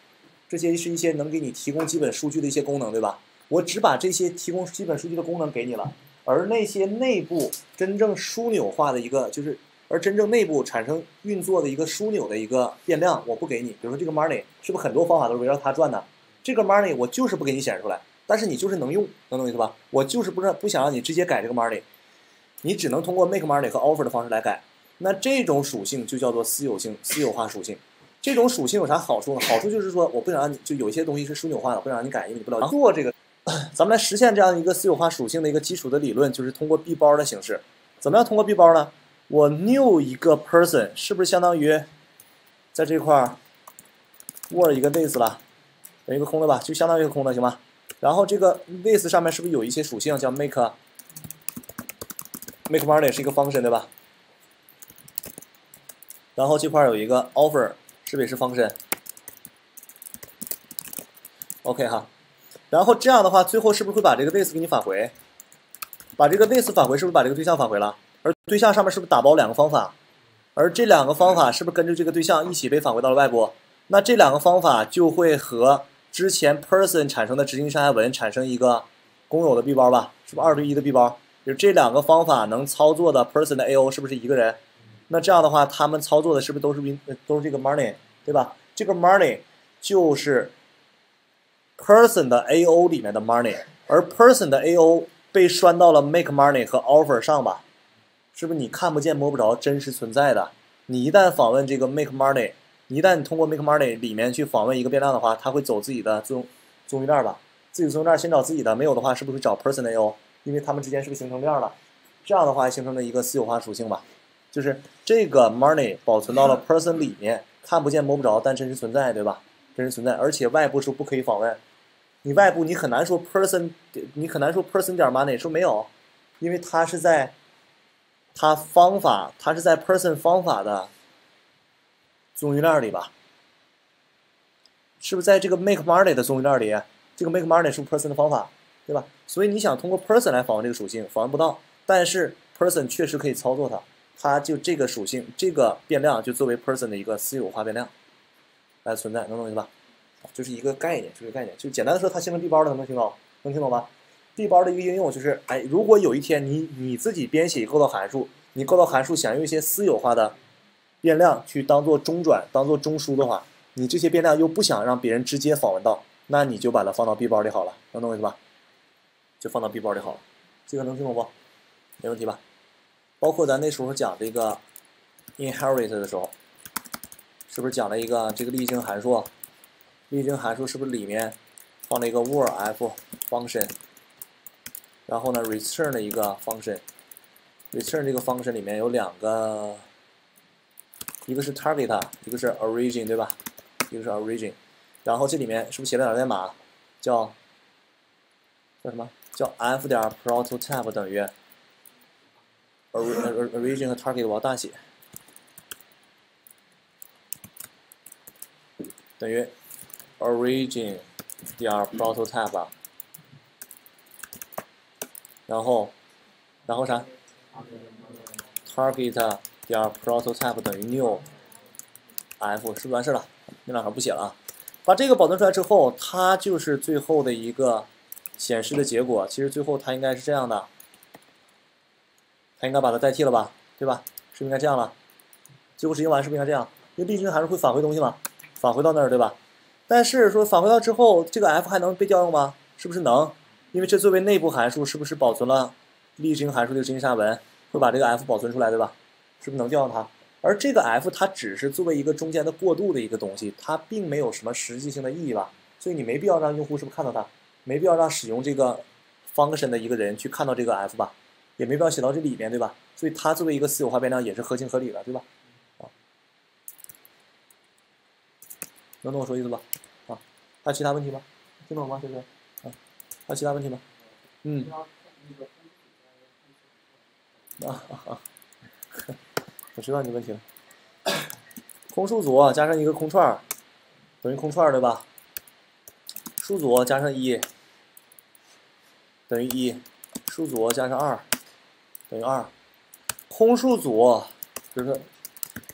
这些是一些能给你提供基本数据的一些功能，对吧？我只把这些提供基本数据的功能给你了，而那些内部真正枢纽化的一个就是而真正内部产生运作的一个枢纽的一个变量，我不给你。比如说这个 money 是不是很多方法都是围绕它转的？这个 money 我就是不给你显示出来，但是你就是能用，能懂意思吧？我就是不让不想让你直接改这个 money，你只能通过 make money 和 offer 的方式来改。那这种属性就叫做私有性、私有化属性。这种属性有啥好处呢？好处就是说，我不想让你就有一些东西是枢纽化的，不想让你改，因为你不了解。做这个，咱们来实现这样一个私有化属性的一个基础的理论，就是通过 B 包的形式。怎么样通过 B 包呢？我 new 一个 person 是不是相当于在这块儿 word 一个 this 了？有一个空的吧，就相当于一个空的，行吗？然后这个 this 上面是不是有一些属性叫 make make money 是一个 function 对吧？然后这块有一个 offer，是不是也是 function？OK 哈，然后这样的话，最后是不是会把这个 this 给你返回？把这个 this 返回，是不是把这个对象返回了？而对象上面是不是打包两个方法？而这两个方法是不是跟着这个对象一起被返回到了外部？那这两个方法就会和之前 person 产生的执行上下文产生一个公有的 B 包吧？是不是二对一的 B 包？就这两个方法能操作的 person 的 A.O 是不是一个人？那这样的话，他们操作的是不是都是都是这个 money，对吧？这个 money 就是 person 的 A.O 里面的 money，而 person 的 A.O 被拴到了 make money 和 offer 上吧？是不是你看不见摸不着，真实存在的？你一旦访问这个 make money，一旦你通过 make money 里面去访问一个变量的话，它会走自己的综综艺链吧？自己综艺链先找自己的，没有的话是不是找 person 的 A.O？因为它们之间是不是形成链了？这样的话形成了一个私有化属性吧？就是这个 money 保存到了 person 里面，看不见摸不着，但真实存在，对吧？真实存在，而且外部是不可以访问。你外部你很难说 person，你很难说 person 点 money 说没有，因为它是在它方法，它是在 person 方法的综艺链里吧？是不是在这个 make money 的综艺链里？这个 make money 是 person 的方法，对吧？所以你想通过 person 来访问这个属性，访问不到，但是 person 确实可以操作它。它就这个属性，这个变量就作为 person 的一个私有化变量来存在，能懂意思吧？就是一个概念，就是概念，就简单的说，它形成 B 包的，能听懂？能听懂吧？B 包的一个应用就是，哎，如果有一天你你自己编写构造函数，你构造函数想用一些私有化的变量去当做中转、当做中枢的话，你这些变量又不想让别人直接访问到，那你就把它放到 B 包里好了，能懂我意思吧？就放到 B 包里好了，这个能听懂不？没问题吧？包括咱那时候讲这个 inherit 的时候，是不是讲了一个这个例行函数？例行函数是不是里面放了一个 var f function，然后呢 return 的一个 function，return 这个 function 里面有两个，一个是 target，一个是 origin，对吧？一个是 origin，然后这里面是不是写了点代码？叫叫什么？叫 f 点 prototype 等于。origin 和 target 我要大写，等于 origin 点 prototype，然后然后啥？target 点 prototype 等于 new f 是不是完事了？那两行不写了啊。把这个保存出来之后，它就是最后的一个显示的结果。其实最后它应该是这样的。它应该把它代替了吧，对吧？是不是应该这样了？最后执行完是不是应该这样？因为例行函数会返回东西嘛，返回到那儿，对吧？但是说返回到之后，这个 f 还能被调用吗？是不是能？因为这作为内部函数，是不是保存了例行函数的执行下文，会把这个 f 保存出来，对吧？是不是能调用它？而这个 f 它只是作为一个中间的过渡的一个东西，它并没有什么实际性的意义吧？所以你没必要让用户是不是看到它？没必要让使用这个 function 的一个人去看到这个 f 吧？也没必要写到这里面，对吧？所以它作为一个私有化变量也是合情合理的，对吧？能懂我说意思吧？啊，还有其他问题吗？听懂吗，学生？啊，还有其他问题吗？嗯。啊啊啊！我知道你问题了。空数组加上一个空串等于空串对吧？数组加上一等于一，数组加上二。等于二，空数组就是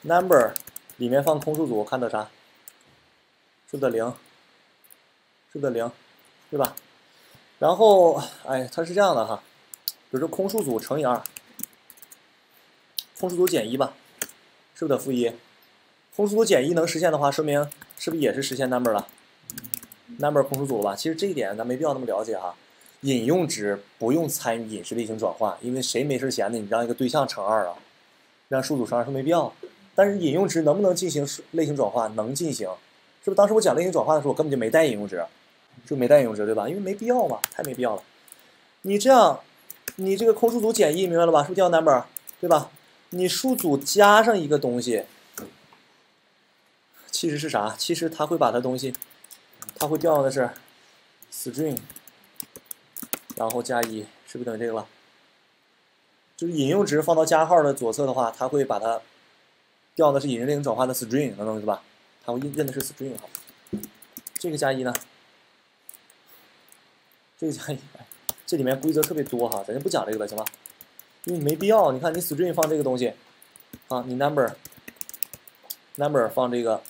number 里面放空数组，看到啥？是不是零？是不是零？对吧？然后，哎，它是这样的哈，比如说空数组乘以二，空数组减一吧，是不是得负一？空数组减一能实现的话，说明是不是也是实现 number 了？number 空数组了吧？其实这一点咱没必要那么了解哈。引用值不用参与隐式类型转换，因为谁没事闲的，你让一个对象乘二啊，让数组乘二是没必要。但是引用值能不能进行类型转换？能进行，是不是？当时我讲类型转换的时候，我根本就没带引用值，就没带引用值，对吧？因为没必要嘛，太没必要了。你这样，你这个空数组减一，明白了吧？是不是调 number，对吧？你数组加上一个东西，其实是啥？其实它会把它东西，它会调的是 string。然后加一，是不是等于这个了？就是引用值放到加号的左侧的话，它会把它调的是引用类型转换的 string，能懂意思吧？它会认的是 string 哈。这个加一呢？这个加一，这里面规则特别多哈，咱就不讲这个了，行吧？因为没必要。你看，你 string 放这个东西，啊，你 number number 放这个，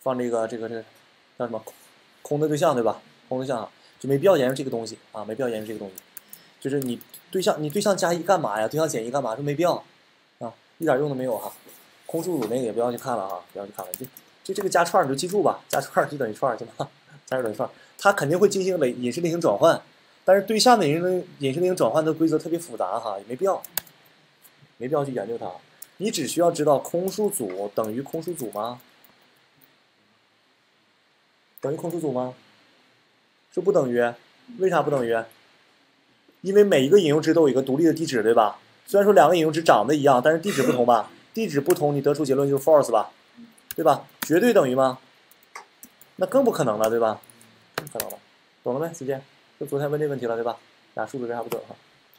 放这个这个这个叫什么空的对象对吧？空对象，就没必要研究这个东西啊，没必要研究这个东西。就是你对象你对象加一干嘛呀？对象减一干嘛？说没必要啊，一点用都没有哈。空数组那个也不要去看了哈，不要去看了。就就这个加串你就记住吧，加串就等于串行吧？加等于串，它肯定会进行类隐式类型转换，但是对象的隐式隐式类型转换的规则特别复杂哈，也没必要，没必要去研究它。你只需要知道空数组等于空数组吗？等于空数组吗？是不等于？为啥不等于？因为每一个引用值都有一个独立的地址，对吧？虽然说两个引用值长得一样，但是地址不同吧？地址不同，你得出结论就是 false 吧？对吧？绝对等于吗？那更不可能了，对吧？不可能了，懂了没？时间，就昨天问这问题了，对吧？俩数字为啥不等哈？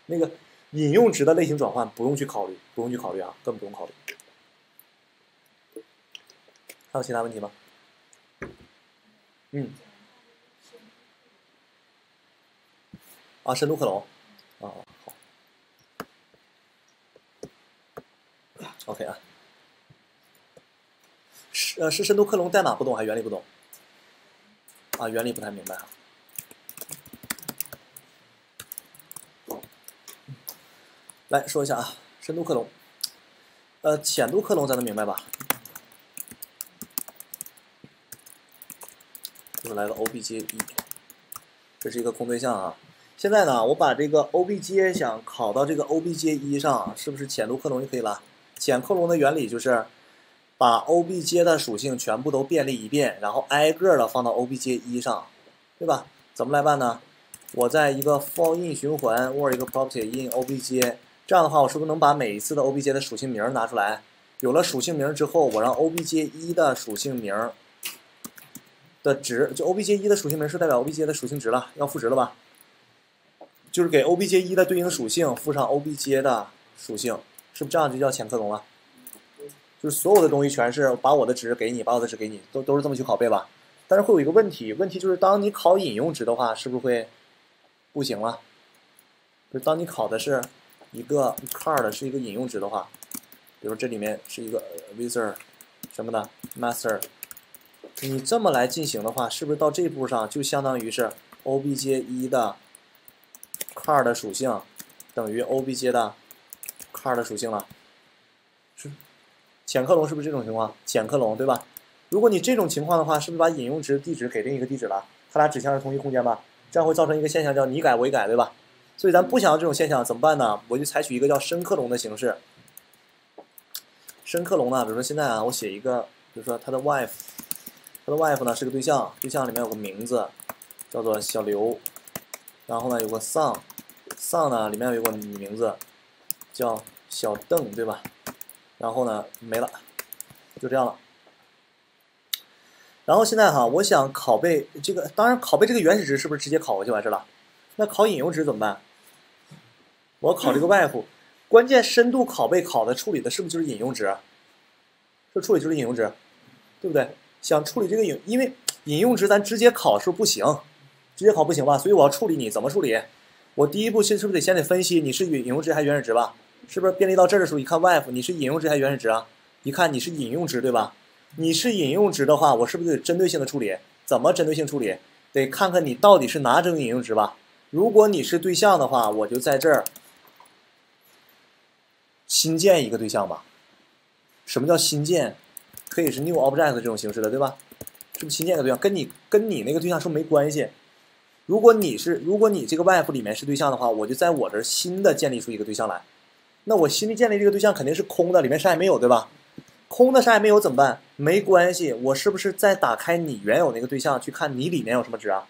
那个引用值的类型转换不用去考虑，不用去考虑啊，根本不用考虑。还有其他问题吗？嗯。啊，深度克隆。啊，好。OK 啊。是呃，是深度克隆代码不懂还原理不懂？啊，原理不太明白哈。来说一下啊，深度克隆，呃，浅度克隆咱能明白吧？就是来个 obj 一，这是一个空对象啊。现在呢，我把这个 obj 想考到这个 obj 一上，是不是浅度克隆就可以了？浅克隆的原理就是。把 obj 的属性全部都便利一遍，然后挨个的放到 obj 一上，对吧？怎么来办呢？我在一个 for in 循环 or 一个 property in obj，这样的话，我是不是能把每一次的 obj 的属性名拿出来？有了属性名之后，我让 obj 一的属性名的值，就 obj 一的属性名是代表 obj 的属性值了，要赋值了吧？就是给 obj 一的对应属性赋上 obj 的属性，是不是这样就叫浅克隆了？就是所有的东西全是把我的值给你，把我的值给你，都都是这么去拷贝吧。但是会有一个问题，问题就是当你考引用值的话，是不是会不行了？就是当你考的是一个 card 是一个引用值的话，比如这里面是一个 visitor 什么的 master，你这么来进行的话，是不是到这步上就相当于是 obj 一的 card 属性等于 obj 的 card 属性了？是。浅克隆是不是这种情况？浅克隆对吧？如果你这种情况的话，是不是把引用值地址给另一个地址了？它俩指向是同一空间吧？这样会造成一个现象，叫你改我改，对吧？所以咱不想要这种现象，怎么办呢？我就采取一个叫深克隆的形式。深克隆呢，比如说现在啊，我写一个，比如说他的 wife，他的 wife 呢是个对象，对象里面有个名字叫做小刘，然后呢有个 son，son 呢里面有个女名字叫小邓，对吧？然后呢，没了，就这样了。然后现在哈，我想拷贝这个，当然拷贝这个原始值是不是直接拷过去完事了？那拷引用值怎么办？我考这个 wife，关键深度拷贝考的处理的是不是就是引用值？这处理就是引用值，对不对？想处理这个引，因为引用值咱直接考是不是不行？直接考不行吧？所以我要处理你怎么处理？我第一步先是不是得先得分析你是引用值还是原始值吧？是不是便利到这儿的时候，一看 wife，你是引用值还是原始值啊？一看你是引用值，对吧？你是引用值的话，我是不是得针对性的处理？怎么针对性处理？得看看你到底是哪种引用值吧。如果你是对象的话，我就在这儿新建一个对象吧。什么叫新建？可以是 new object 这种形式的，对吧？是不是新建一个对象？跟你跟你那个对象是没关系。如果你是如果你这个 wife 里面是对象的话，我就在我这新的建立出一个对象来。那我新的建立这个对象肯定是空的，里面啥也没有，对吧？空的啥也没有怎么办？没关系，我是不是再打开你原有那个对象去看你里面有什么值啊？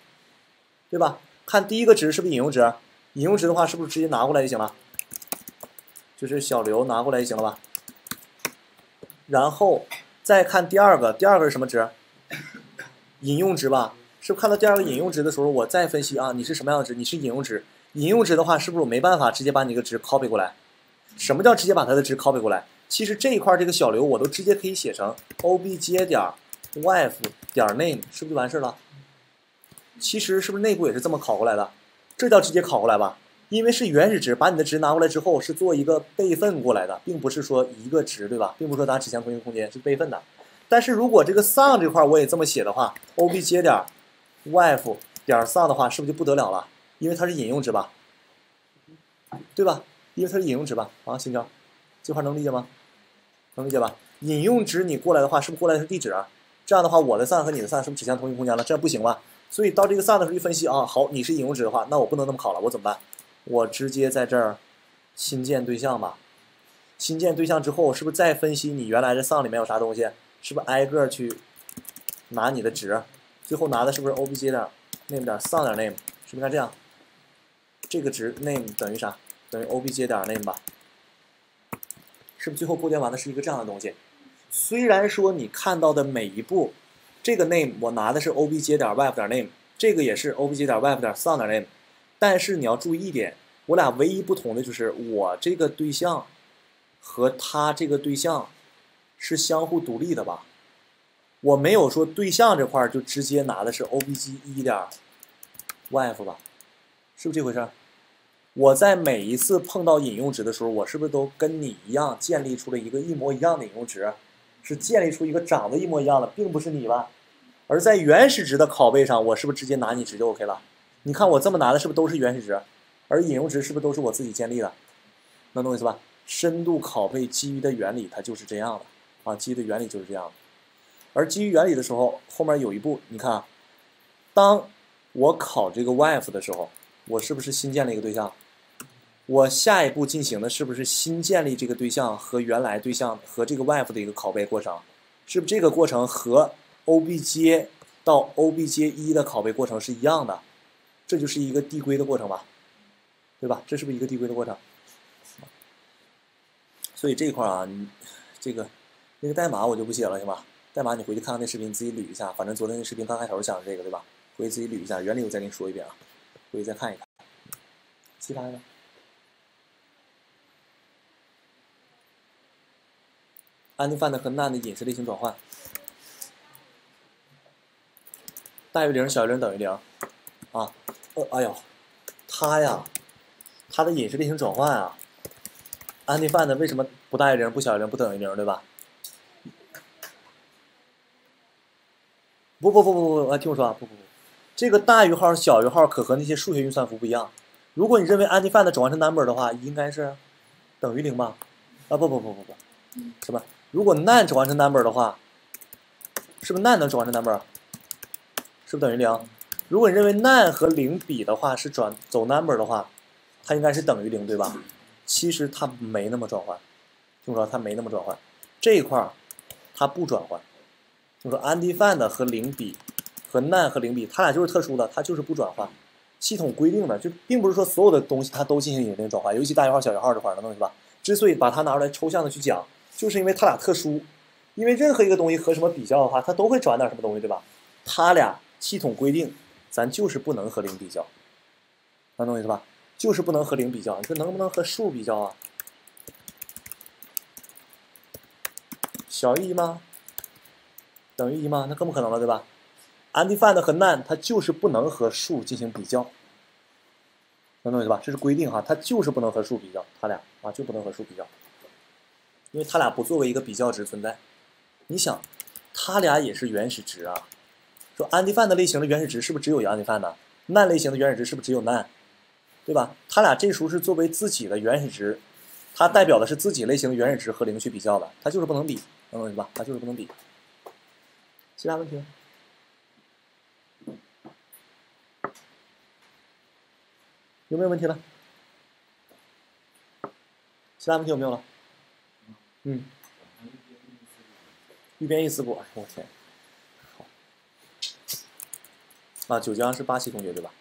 对吧？看第一个值是不是引用值？引用值的话，是不是直接拿过来就行了？就是小刘拿过来就行了吧？然后再看第二个，第二个是什么值？引用值吧？是不是看到第二个引用值的时候，我再分析啊？你是什么样的值？你是引用值。引用值的话，是不是我没办法直接把你一个值 copy 过来？什么叫直接把它的值 copy 过来？其实这一块这个小流我都直接可以写成 obj 点 wife 点 name，是不是就完事了？其实是不是内部也是这么拷过来的？这叫直接拷过来吧？因为是原始值，把你的值拿过来之后是做一个备份过来的，并不是说一个值，对吧？并不是说咱指向同一个空间是备份的。但是如果这个 sum 这块我也这么写的话，obj 点 wife 点 sum 的话，是不是就不得了了？因为它是引用值吧，对吧？因为它是引用值吧？啊，新疆，这块能理解吗？能理解吧？引用值你过来的话，是不是过来的是地址啊？这样的话，我的 sum 和你的 sum 是不是指向同一空间了？这样不行吧？所以到这个 sum 的时候一分析啊，好，你是引用值的话，那我不能那么考了，我怎么办？我直接在这儿新建对象吧。新建对象之后，是不是再分析你原来的 sum 里面有啥东西？是不是挨个去拿你的值？最后拿的是不是 obj 点 name 点 sum 点 name？是不是该这样？这个值 name 等于啥？等于 obj 点 name 吧？是不是最后构建完的是一个这样的东西？虽然说你看到的每一步，这个 name 我拿的是 obj 点 wife 点 name，这个也是 obj 点 wife 点 sum 点 name，但是你要注意一点，我俩唯一不同的就是我这个对象和他这个对象是相互独立的吧？我没有说对象这块儿就直接拿的是 obj 一点 wife 吧？是不是这回事？我在每一次碰到引用值的时候，我是不是都跟你一样建立出了一个一模一样的引用值？是建立出一个长得一模一样的，并不是你吧？而在原始值的拷贝上，我是不是直接拿你值就 OK 了？你看我这么拿的，是不是都是原始值？而引用值是不是都是我自己建立的？能懂我意思吧？深度拷贝基于的原理它就是这样的啊，基于的原理就是这样的。而基于原理的时候，后面有一步，你看啊，当我考这个 wife 的时候，我是不是新建了一个对象？我下一步进行的是不是新建立这个对象和原来对象和这个 wife 的一个拷贝过程？是不是这个过程和 obj 到 obj 一的拷贝过程是一样的？这就是一个递归的过程吧，对吧？这是不是一个递归的过程？所以这一块啊，你这个那个代码我就不写了，行吧？代码你回去看看那视频，自己捋一下。反正昨天那视频刚开头讲的这个，对吧？回去自己捋一下，原理我再给你说一遍啊，回去再看一看。其他的。Undefined 和 none 的隐式类型转换，大于零，小于零，等于零，啊，呃，哎呦，它呀，它的隐式类型转换啊，undefined 为什么不大于零，不小于零，不等于零，对吧？不不不不不，来听我说啊，不不不，这个大于号、小于号可和那些数学运算符不一样。如果你认为 undefined 转换成 number 的话，应该是等于零吧？啊，不不不不不，什么？如果 none 转换成 number 的话，是不是 none 能转换成 number？是不是等于零？如果你认为 none 和零比的话是转走 number 的话，它应该是等于零，对吧？其实它没那么转换，听我说，它没那么转换。这一块儿它不转换。就说 undefined 和零比，和 none 和零比，它俩就是特殊的，它就是不转换。系统规定的，就并不是说所有的东西它都进行隐性转换，尤其大于号、小于号这块儿的东西吧。之所以把它拿出来抽象的去讲。就是因为它俩特殊，因为任何一个东西和什么比较的话，它都会转点什么东西，对吧？它俩系统规定，咱就是不能和零比较，能懂意思吧？就是不能和零比较，你说能不能和数比较啊？小于一吗？等于一吗？那更不可能了，对吧？undefined 和 none 它就是不能和数进行比较，能懂意思吧？这是规定哈，它就是不能和数比较，它俩啊就不能和数比较。因为它俩不作为一个比较值存在，你想，它俩也是原始值啊。说 undefined 类型的原始值是不是只有 undefined？none 类型的原始值是不是只有 NaN？对吧？它俩这时候是作为自己的原始值，它代表的是自己类型的原始值和零去比较的，它就是不能比，能懂意思吧？它就是不能比。其他问题？有没有问题了？其他问题有没有了？嗯，一边一丝不，哎我天，好，啊九江是巴西同学对吧？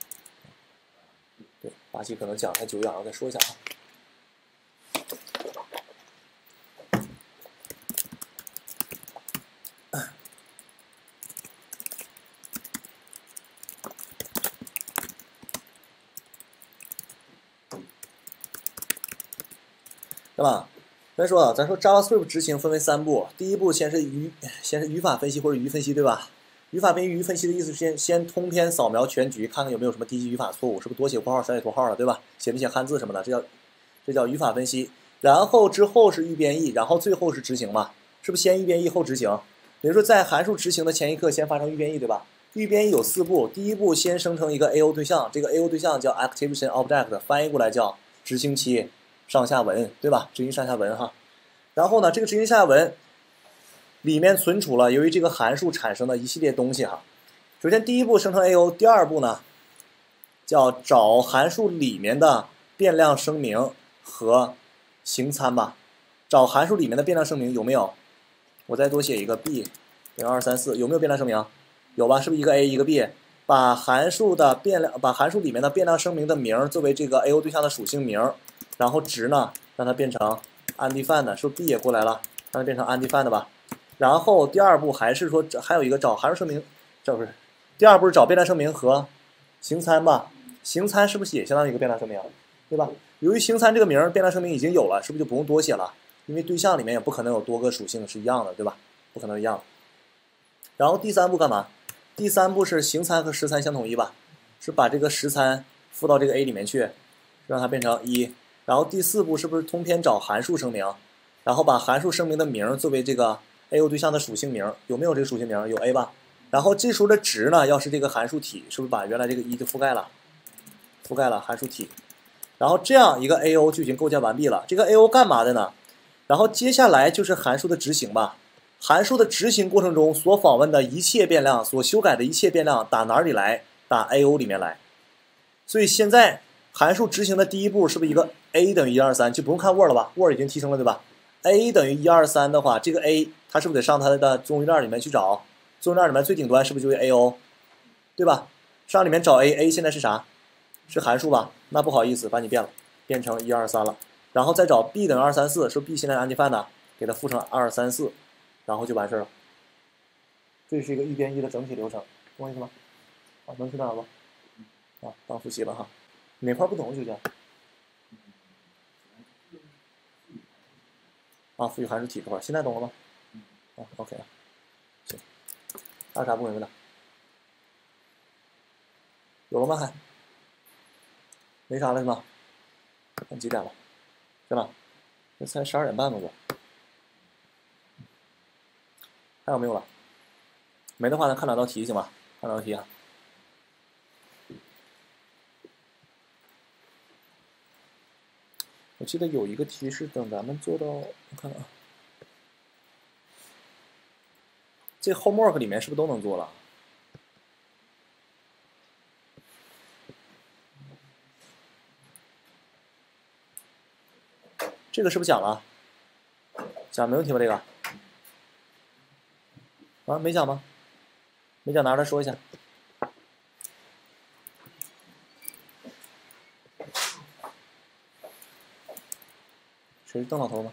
对，巴西可能讲太久远了，再说一下啊。对吧？咱说啊，咱说 JavaScript 执行分为三步，第一步先是语先是语法分析或者语分析，对吧？语法分析、语分析的意思是先先通篇扫描全局，看看有没有什么低级语法错误，是不是多写括号少写括号了，对吧？写没写汉字什么的，这叫这叫语法分析。然后之后是预编译，然后最后是执行嘛？是不是先预编译后执行？比如说在函数执行的前一刻先发生预编译，对吧？预编译有四步，第一步先生成一个 A/O 对象，这个 A/O 对象叫 Activation Object，翻译过来叫执行期上下文，对吧？执行上下文哈。然后呢，这个执行上下文。里面存储了由于这个函数产生的一系列东西哈。首先第一步生成 A/O，第二步呢叫找函数里面的变量声明和形参吧。找函数里面的变量声明有没有？我再多写一个 b 零二三四有没有变量声明？有吧？是不是一个 a 一个 b？把函数的变量把函数里面的变量声明的名作为这个 A/O 对象的属性名，然后值呢让它变成 undefined，是不是 b 也过来了？让它变成 undefined 吧。然后第二步还是说还有一个找函数声明，这不是，第二步是找变量声明和形参吧？形参是不是也相当于一个变量声明，对吧？由于形参这个名变量声明已经有了，是不是就不用多写了？因为对象里面也不可能有多个属性是一样的，对吧？不可能一样。然后第三步干嘛？第三步是形参和实参相统一吧？是把这个实参赋到这个 A 里面去，让它变成一。然后第四步是不是通篇找函数声明，然后把函数声明的名作为这个。A/O 对象的属性名有没有这个属性名？有 A 吧。然后这时候的值呢，要是这个函数体，是不是把原来这个一就覆盖了？覆盖了函数体。然后这样一个 A/O 就已经构建完毕了。这个 A/O 干嘛的呢？然后接下来就是函数的执行吧。函数的执行过程中所访问的一切变量，所修改的一切变量打哪里来？打 A/O 里面来。所以现在函数执行的第一步是不是一个 A 等于一二三？就不用看 Word 了吧？Word 已经提升了，对吧？a 等于一二三的话，这个 a 它是不是得上它的综艺链里面去找？综艺链里面最顶端是不是就是 a/o，对吧？上里面找 a，a 现在是啥？是函数吧？那不好意思，把你变了，变成一二三了。然后再找 b 等于二三四，是不 b 现在 undefined，给它赋成二三四，然后就完事了。这是一个预编译的整体流程，懂我意思吗？啊，能听懂了不？啊，当复习了哈。哪块不懂就讲。啊，赋予函数体这块，现在懂了吗？啊，OK 啊，行。还有啥不明白的？有了吗？还？没啥了是吧？看几点了？是吧？这才十二点半呢，都。还有没有了？没的话，咱看两道题行吧？看两道题啊。我记得有一个题是等咱们做到，我看看啊，这 homework 里面是不是都能做了？这个是不是讲了？讲没问题吧？这个啊，没讲吗？没讲，拿出来说一下。谁是邓老头吗？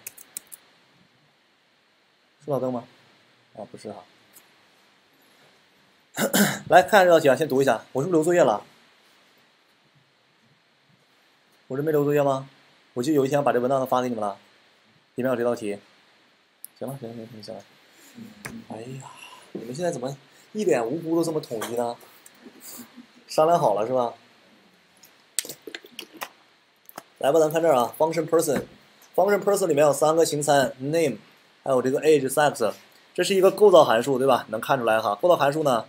是老邓吗？啊，不是哈。来看这道题啊，先读一下。我是不是留作业了？我这没留作业吗？我记得有一天把这文档都发给你们了，里面有这道题。行了，行了，行了，行了。哎呀，你们现在怎么一脸无辜都这么统一呢？商量好了是吧？来吧，咱看这儿啊，function person。Function person 里面有三个形参 name，还有这个 age sex，这是一个构造函数，对吧？能看出来哈。构造函数呢，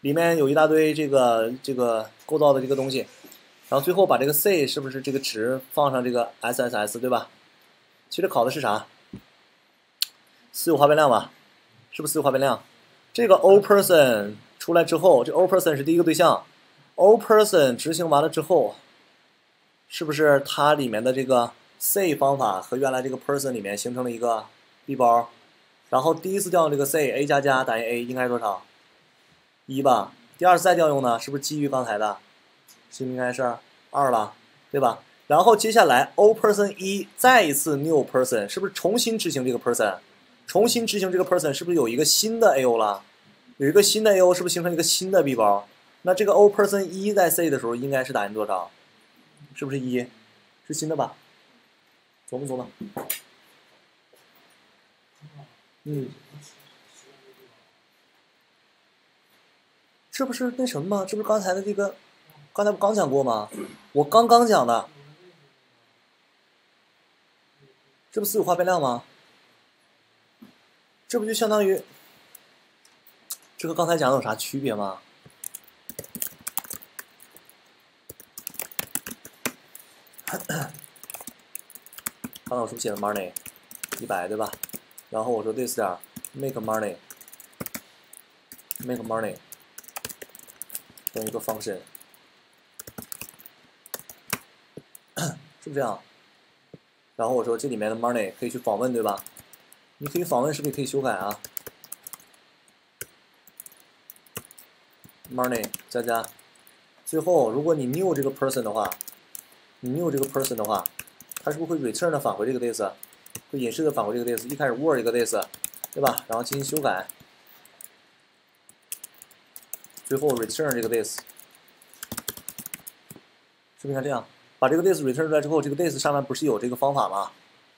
里面有一大堆这个这个构造的这个东西，然后最后把这个 c 是不是这个值放上这个 sss，对吧？其实考的是啥？私有化变量吧？是不是私有化变量？这个 o person 出来之后，这 o person 是第一个对象，o person 执行完了之后，是不是它里面的这个？c 方法和原来这个 person 里面形成了一个 b 包，然后第一次调用这个 c a 加加等于 a 应该是多少？一吧。第二次再调用呢，是不是基于刚才的？是不是应该是二了，对吧？然后接下来 o person 一再一次 new person，是不是重新执行这个 person？重新执行这个 person 是不是有一个新的 a_o 了？有一个新的 a_o 是不是形成一个新的 b 包？那这个 o person 一在 c 的时候应该是打印多少？是不是一？是新的吧？琢磨琢磨。嗯，这不是那什么吗？这不是刚才的这个，刚才不刚讲过吗？我刚刚讲的，这不私有化变量吗？这不就相当于，这和刚才讲的有啥区别吗？刚才我是不是写的 money 一百对吧？然后我说 this 点 make money make money 等于一个 function，是不是这样？然后我说这里面的 money 可以去访问对吧？你可以访问是不是可以修改啊？money 加加，最后如果你 new 这个 person 的话，你 new 这个 person 的话。它是不是会 return 的返回这个 this，会隐式的返回这个 this，一开始 word 一个 this，对吧？然后进行修改，最后 return 这个 this，是不是应该这样？把这个 this return 出来之后，这个 this 上面不是有这个方法吗？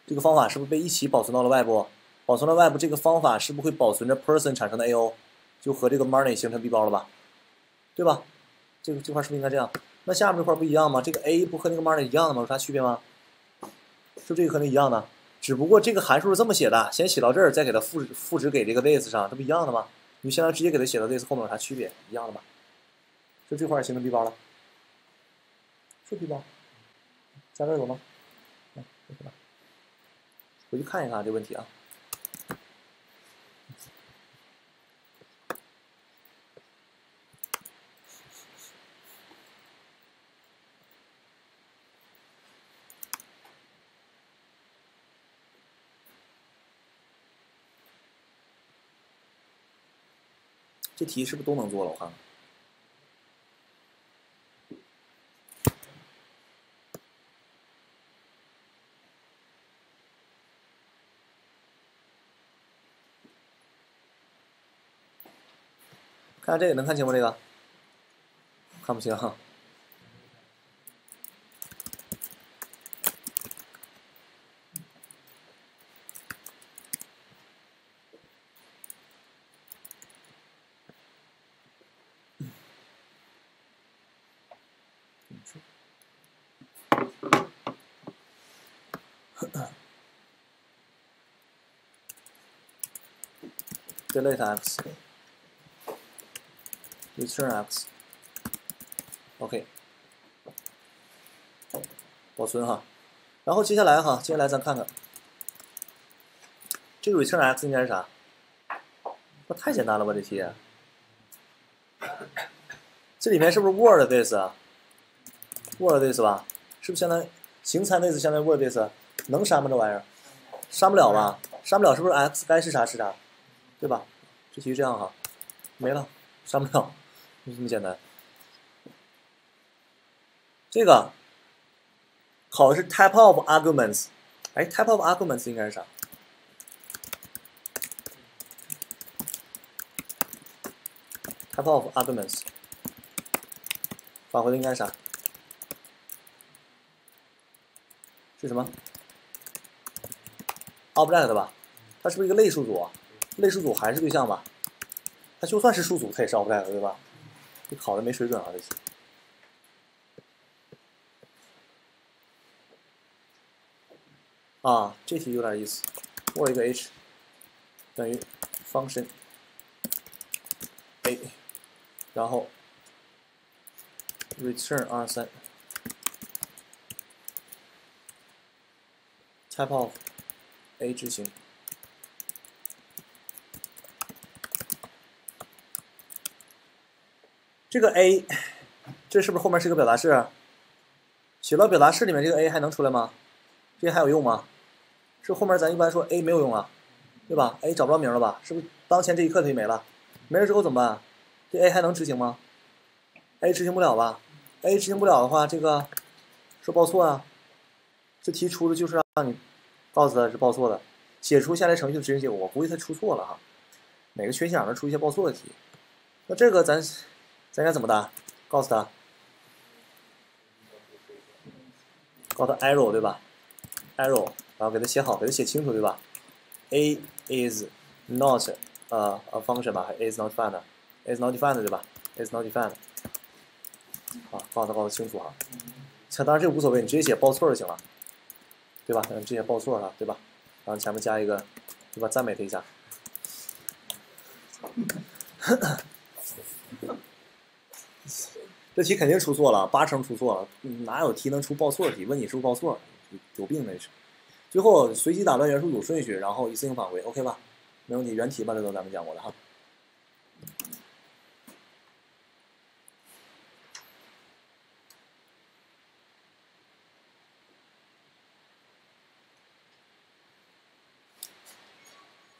这个方法是不是被一起保存到了外部？保存到外部，这个方法是不是会保存着 person 产生的 AO，就和这个 money 形成 B 包了吧？对吧？这个这块是不是应该这样？那下面这块不一样吗？这个 A 不和那个 money 一样的吗？有啥区别吗？就这个和那一样的，只不过这个函数是这么写的，先写到这儿，再给它赋赋值给这个 this 上，这不一样的吗？你现在直接给它写到 this 后面有啥区别？一样的吧？就这块形成 B 包了，是 B 包，在这有吗？回去看一看这问题啊。这题是不是都能做了？我看看。看这个能看清吗？这个看不清。Delete x return x，OK，保存哈，然后接下来哈，接下来咱看看，这个 return x 应该是啥？那太简单了吧这题，这里面是不是 word this？word this 吧？是不是相当于形参 this 相当于 word this？能删吗这玩意儿？删不了吧？删不了是不是 x 该是啥是啥？对吧？这题是这样哈，没了，删不了，就这么简单。这个考的是 type of arguments，哎，type of arguments 应该是啥？type of arguments 返回的应该是啥？是什么？object 吧？它是不是一个类数组？啊类数组还是对象吧？它就算是数组，它也是 object，对吧？你考的没水准啊，这题。啊，这题有点意思。我一个 h 等于 function a，然后 return 二三 type of a 执行。这个 a，这是不是后面是个表达式？写到表达式里面，这个 a 还能出来吗？这还有用吗？是后面咱一般说 a 没有用啊，对吧？a 找不着名了吧？是不是当前这一刻它就没了？没了之后怎么办？这 a 还能执行吗？a 执行不了吧？a 执行不了的话，这个是报错啊。这题出的就是让你告诉他是报错的，写出下列程序的执行结果。我估计他出错了哈，哪个缺陷能出一些报错的题？那这个咱。咱应该怎么答？告诉他，告诉他 error 对吧 arrow，然后给它写好，给它写清楚，对吧？a is not 呃 a function 吧，is not defined，is not defined 对吧？is not defined。好，告诉他告诉清楚啊。这当然这无所谓，你直接写报错就行了，对吧？嗯，直接报错了，对吧？然后前面加一个，对吧？赞美他一下。这题肯定出错了，八成出错了，哪有题能出报错题？问你是不是报错？有病那是。最后随机打乱元素组顺序，然后一次性返回，OK 吧？没问题，原题吧，这都咱们讲过的哈。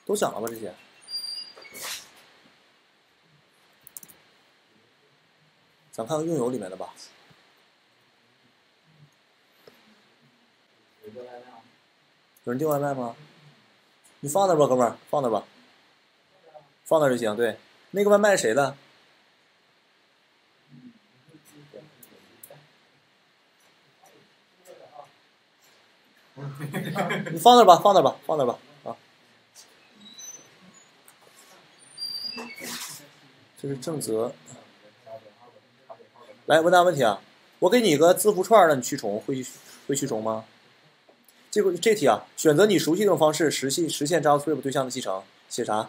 都讲了吧这些？咱看看用友里面的吧。有人订外卖吗？你放那吧，哥们儿，放那吧，放那就行。对，那个外卖谁的？你放那吧，放那吧，放那吧，啊。这是正则。来问大家问题啊，我给你个字符串让你去重，会会去重吗？这个这题啊，选择你熟悉这种方式实现实现 JavaScript 对象的继承，写啥？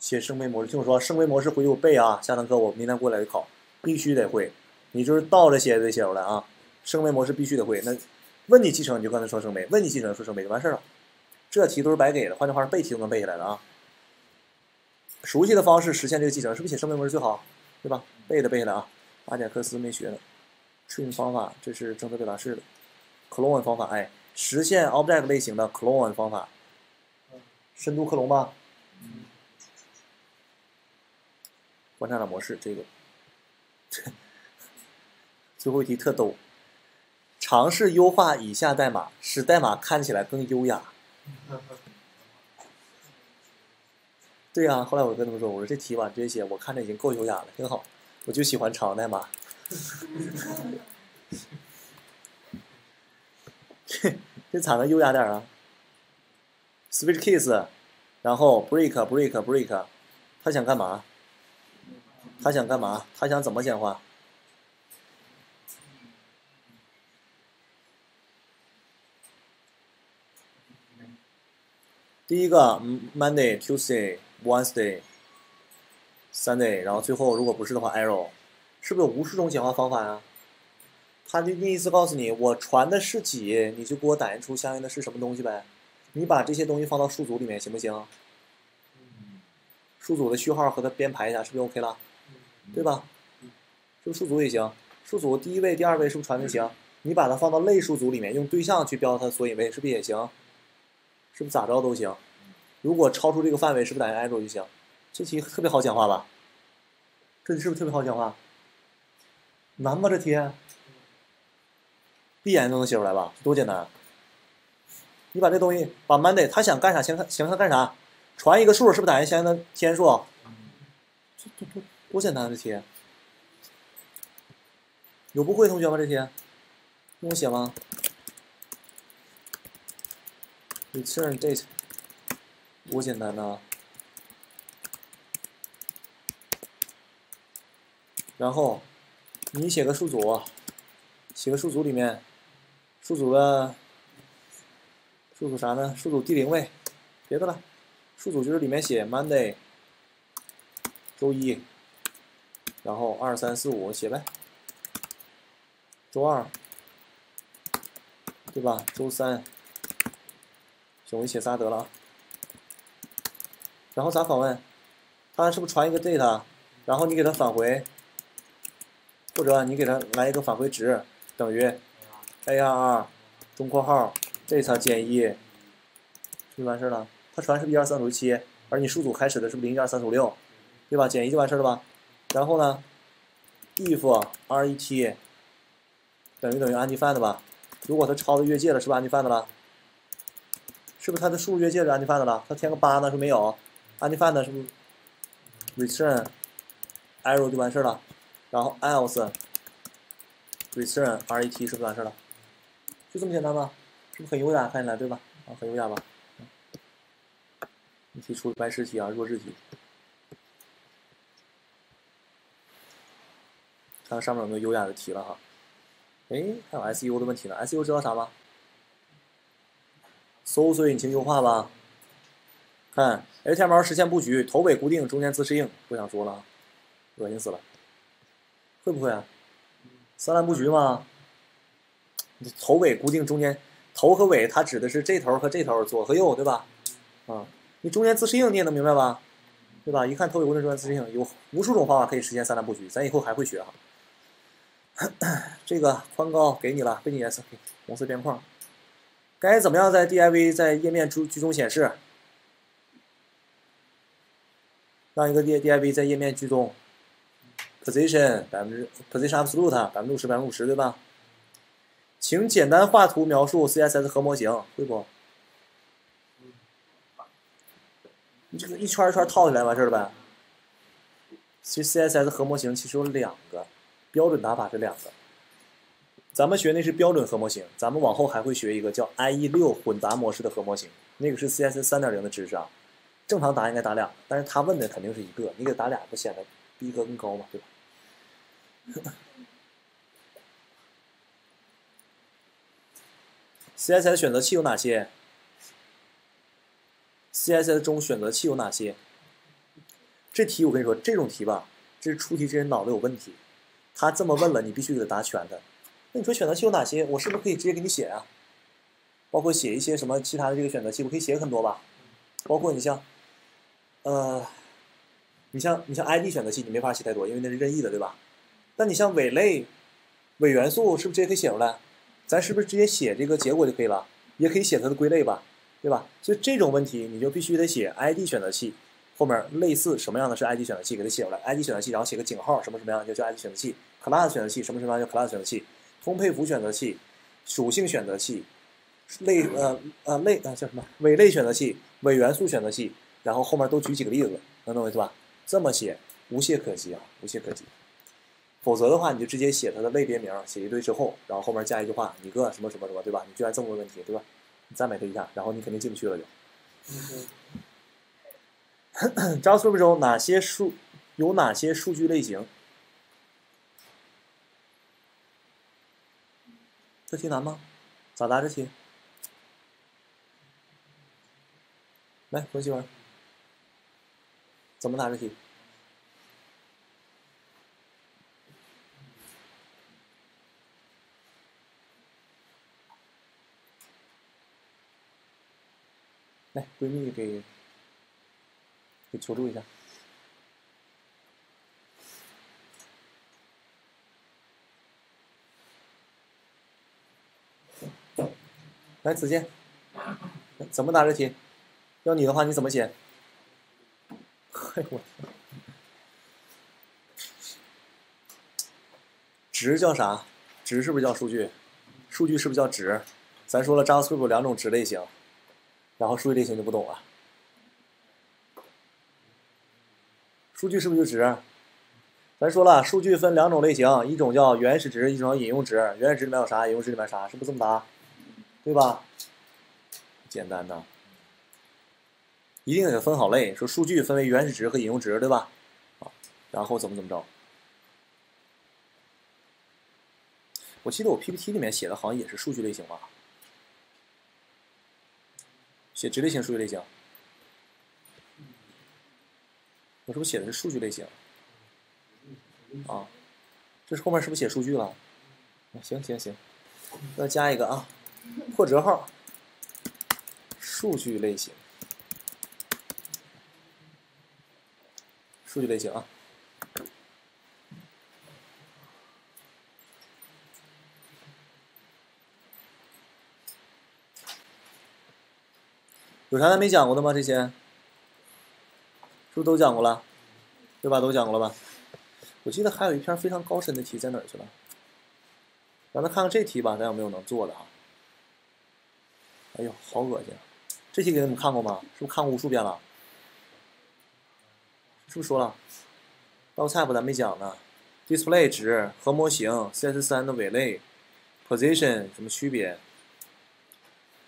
写圣杯模式。听我说，圣杯模式回去我背啊，下堂课我明天过来就考，必须得会。你就是倒着写也得写出来啊，圣杯模式必须得会。那问你继承你就刚才说圣杯，问你继承说圣杯就完事儿了。这题都是白给的，换句话说背题都能背下来的啊。熟悉的方式实现这个继承，是不是写圣杯模式最好？对吧？背的背的啊。阿贾克斯没学的，trim 方法这是正则表达式的。clone 方法，哎，实现 object 类型的 clone 方法，深度克隆吧。观察者模式这个，最后一题特逗，尝试优化以下代码，使代码看起来更优雅。对呀，后来我跟他们说，我说这题吧，直接写，我看着已经够优雅了，挺好，我就喜欢长代码。这咋能优雅点啊？Switch case，然后 break break break，他想干嘛？他想干嘛？他想怎么简化？第一个 Monday Tuesday Wednesday Sunday，然后最后如果不是的话，arrow，是不是有无数种简化方法呀？他的意思告诉你，我传的是几，你就给我打印出相应的是什么东西呗。你把这些东西放到数组里面行不行？数组的序号和它编排一下，是不是 OK 了？对吧？是不是数组也行？数组第一位、第二位是不是传的行？你把它放到类数组里面，用对象去标它索引位，是不是也行？是不是咋着都行？如果超出这个范围，是不是打印 arrow 就行？这题特别好简化吧？这题是不是特别好简化？难吗？这题？闭眼都能写出来吧？多简单！你把这东西把 Monday 他想干啥？想看想他干啥？传一个数是不是打印相应的天数？多简单这题！有不会同学吗？这题用写吗？Return date 多简单呐！然后你写个数组，写个数组里面。数组的数组啥呢？数组第零位，别的了。数组就是里面写 Monday，周一，然后二三四五写呗。周二，对吧？周三，行，我写仨得了。然后咋访问？他是不是传一个 date，然后你给他返回，或者你给他来一个返回值等于。a r r 中括号 data 减一，是不是完事了？它传是一二三四五七，而你数组开始的是不是零一二三四五六，对吧？减一就完事了吧？然后呢，if ret 等于等于 undefined 吧？如果它超的越界了，是不是 undefined 了？是不是它的数越界是 undefined 了？它填个八呢，是没有 undefine 是不是 return arrow 就完事了？然后 else return ret 是不是完事了？就这么简单吧？是不是很优雅？看起来对吧？啊，很优雅吧？你提出白痴题啊，弱智题。看看上面有没有优雅的题了哈。哎，还有 SEO 的问题呢。SEO 知道啥吗？搜索引擎优化吧。看 H 天猫实现布局，头尾固定，中间自适应。不想说了，恶心死了。会不会啊？三栏布局吗？头尾固定，中间头和尾，它指的是这头和这头，左和右，对吧？啊，你中间自适应你也能明白吧？对吧？一看头尾固定，中间自适应，有无数种方法可以实现三栏布局，咱以后还会学哈。这个宽高给你了，背景颜色红色边框。该怎么样在 div 在页面居居中显示？让一个 d div 在页面居中，position 百分之 position absolute 百分之五十百分之五十对吧？请简单画图描述 CSS 核模型，会不？你这个一圈一圈套起来完事儿了呗？其实 CSS 核模型其实有两个。标准打法是两个，咱们学那是标准核模型，咱们往后还会学一个叫 IE 六混杂模式的核模型，那个是 CSS 三点零的知识啊。正常答应该答俩，但是他问的肯定是一个，你给答俩不显得逼格更高嘛，对吧？CSS 选择器有哪些？CSS 中选择器有哪些？这题我跟你说，这种题吧，这是出题之人脑子有问题。他这么问了，你必须给他答全的。那你说选择器有哪些？我是不是可以直接给你写啊？包括写一些什么其他的这个选择器，我可以写很多吧？包括你像，呃，你像你像 ID 选择器，你没法写太多，因为那是任意的，对吧？但你像伪类、伪元素，是不是直接可以写出来？咱是不是直接写这个结果就可以了？也可以写它的归类吧，对吧？所以这种问题你就必须得写 ID 选择器。后面类似什么样的是 ID 选择器，给它写出来。ID 选择器，然后写个井号，什么什么样就叫 ID 选择器。class 选择器，什么什么样叫 class 选择器。通配符选择器，属性选择器，类呃呃类啊叫什么？伪类选择器，伪元素选择器。然后后面都举几个例子，能懂我意思吧？这么写无懈可击啊，无懈可击。否则的话，你就直接写它的类别名，写一堆之后，然后后面加一句话，你个什么什么什么，对吧？你居然这么问问题，对吧？你赞美他一下，然后你肯定进不去了就。JavaScript 中哪些数有哪些数据类型？这题难吗？咋答这题？来，冯媳妇儿，怎么答这题？来，闺蜜给给。求助一下，来子健，怎么答这题？要你的话，你怎么写？哎我，值叫啥？值是不是叫数据？数据是不是叫值？咱说了，JavaScript 有两种值类型，然后数据类型就不懂了。数据是不是就值？咱说了，数据分两种类型，一种叫原始值，一种叫引用值。原始值里面有啥？引用值里面啥？是不是这么答？对吧？简单的，一定得分好类。说数据分为原始值和引用值，对吧？啊，然后怎么怎么着？我记得我 PPT 里面写的好像也是数据类型吧？写值类型、数据类型。我是不是写的是数据类型？啊，这是后面是不是写数据了？行行行，再加一个啊，破折号，数据类型，数据类型啊。有啥咱没讲过的吗？这些？是不是都讲过了，对吧？都讲过了吧？我记得还有一篇非常高深的题在哪儿去了？咱们看看这题吧，咱有没有能做的啊？哎呦，好恶心！这题给你们看过吗？是不是看过无数遍了？不说了？道菜不咱没讲呢？Display 值、和模型、CS3 的伪类、Position 什么区别？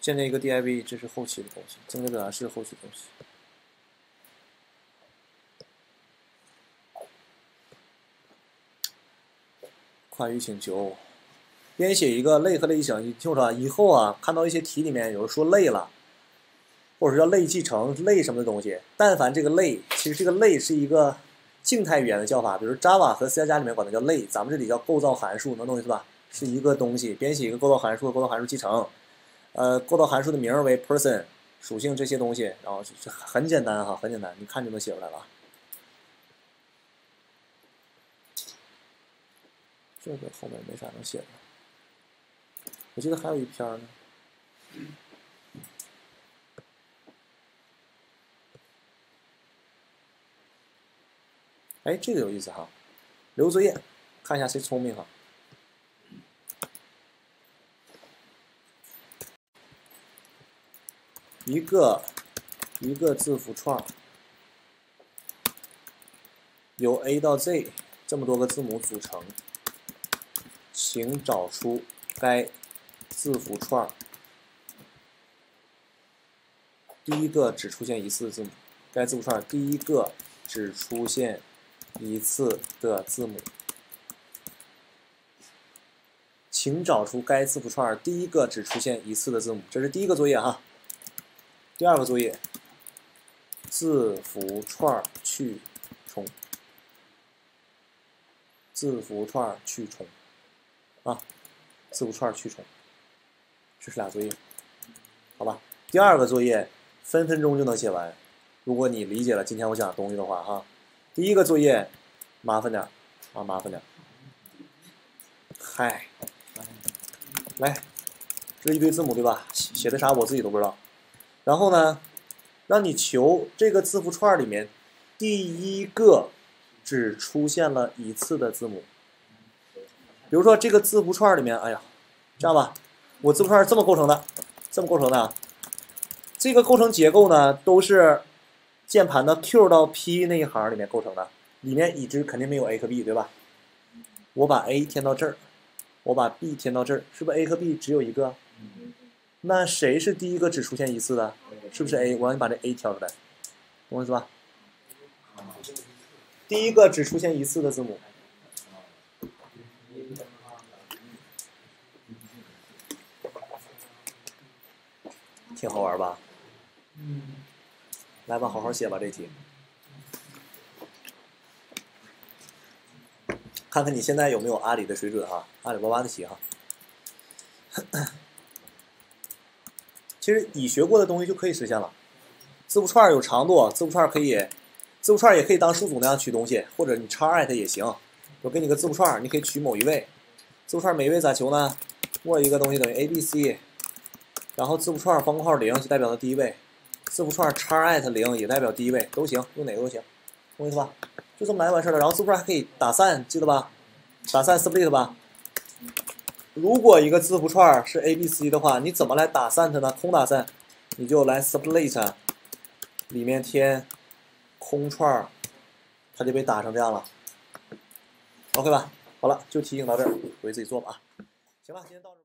建立一个 div，这是后期的东西，增值表达式后期的东西。跨域请求，编写一个类和类型，你听我说啊，以后啊，看到一些题里面有人说类了，或者说类继承、类什么的东西，但凡这个类，其实这个类是一个静态语言的叫法，比如 Java 和 C 加加里面管它叫类，咱们这里叫构造函数，能懂意思吧？是一个东西，编写一个构造函数，构造函数继承，呃，构造函数的名为 person，属性这些东西，然后就很简单哈，很简单，你看就能写出来了。这个后面没啥能写的，我记得还有一篇呢。哎，这个有意思哈，留作业，看一下谁聪明哈。一个一个字符串由 A 到 Z 这么多个字母组成。请找出该字符串第一个只出现一次的字母。该字符串第一个只出现一次的字母。请找出该字符串第一个只出现一次的字母。这是第一个作业哈。第二个作业，字符串去重。字符串去重。啊，字符串去重，这是俩作业，好吧？第二个作业分分钟就能写完，如果你理解了今天我讲的东西的话，哈。第一个作业麻烦点啊，麻烦点嗨，来，这一堆字母对吧？写的啥我自己都不知道。然后呢，让你求这个字符串里面第一个只出现了一次的字母。比如说这个字符串里面，哎呀，这样吧，我字符串是这么构成的，这么构成的。这个构成结构呢，都是键盘的 Q 到 P 那一行里面构成的，里面已知肯定没有 A 和 B，对吧？我把 A 填到这儿，我把 B 填到这儿，是不是 A 和 B 只有一个？那谁是第一个只出现一次的？是不是 A？我让你把这 A 挑出来，懂我意思吧？第一个只出现一次的字母。挺好玩吧？嗯，来吧，好好写吧这题，看看你现在有没有阿里的水准哈，阿里巴巴的题哈。其实你学过的东西就可以实现了。字符串有长度，字符串可以，字符串也可以当数组那样取东西，或者你叉 at 也行。我给你个字符串，你可以取某一位，字符串每一位咋求呢？握一个东西等于 a b c。然后字符串方括号零就代表它第一位，字符串叉 at 零也代表第一位，都行，用哪个都行，懂我意思吧？就这么来完事儿了。然后字符串还可以打散，记得吧？打散 split 吧。如果一个字符串是 a b c 的话，你怎么来打散它呢？空打散，你就来 split，里面填空串，它就被打成这样了。OK 吧？好了，就提醒到这儿，回去自己做吧啊。行吧，今天到。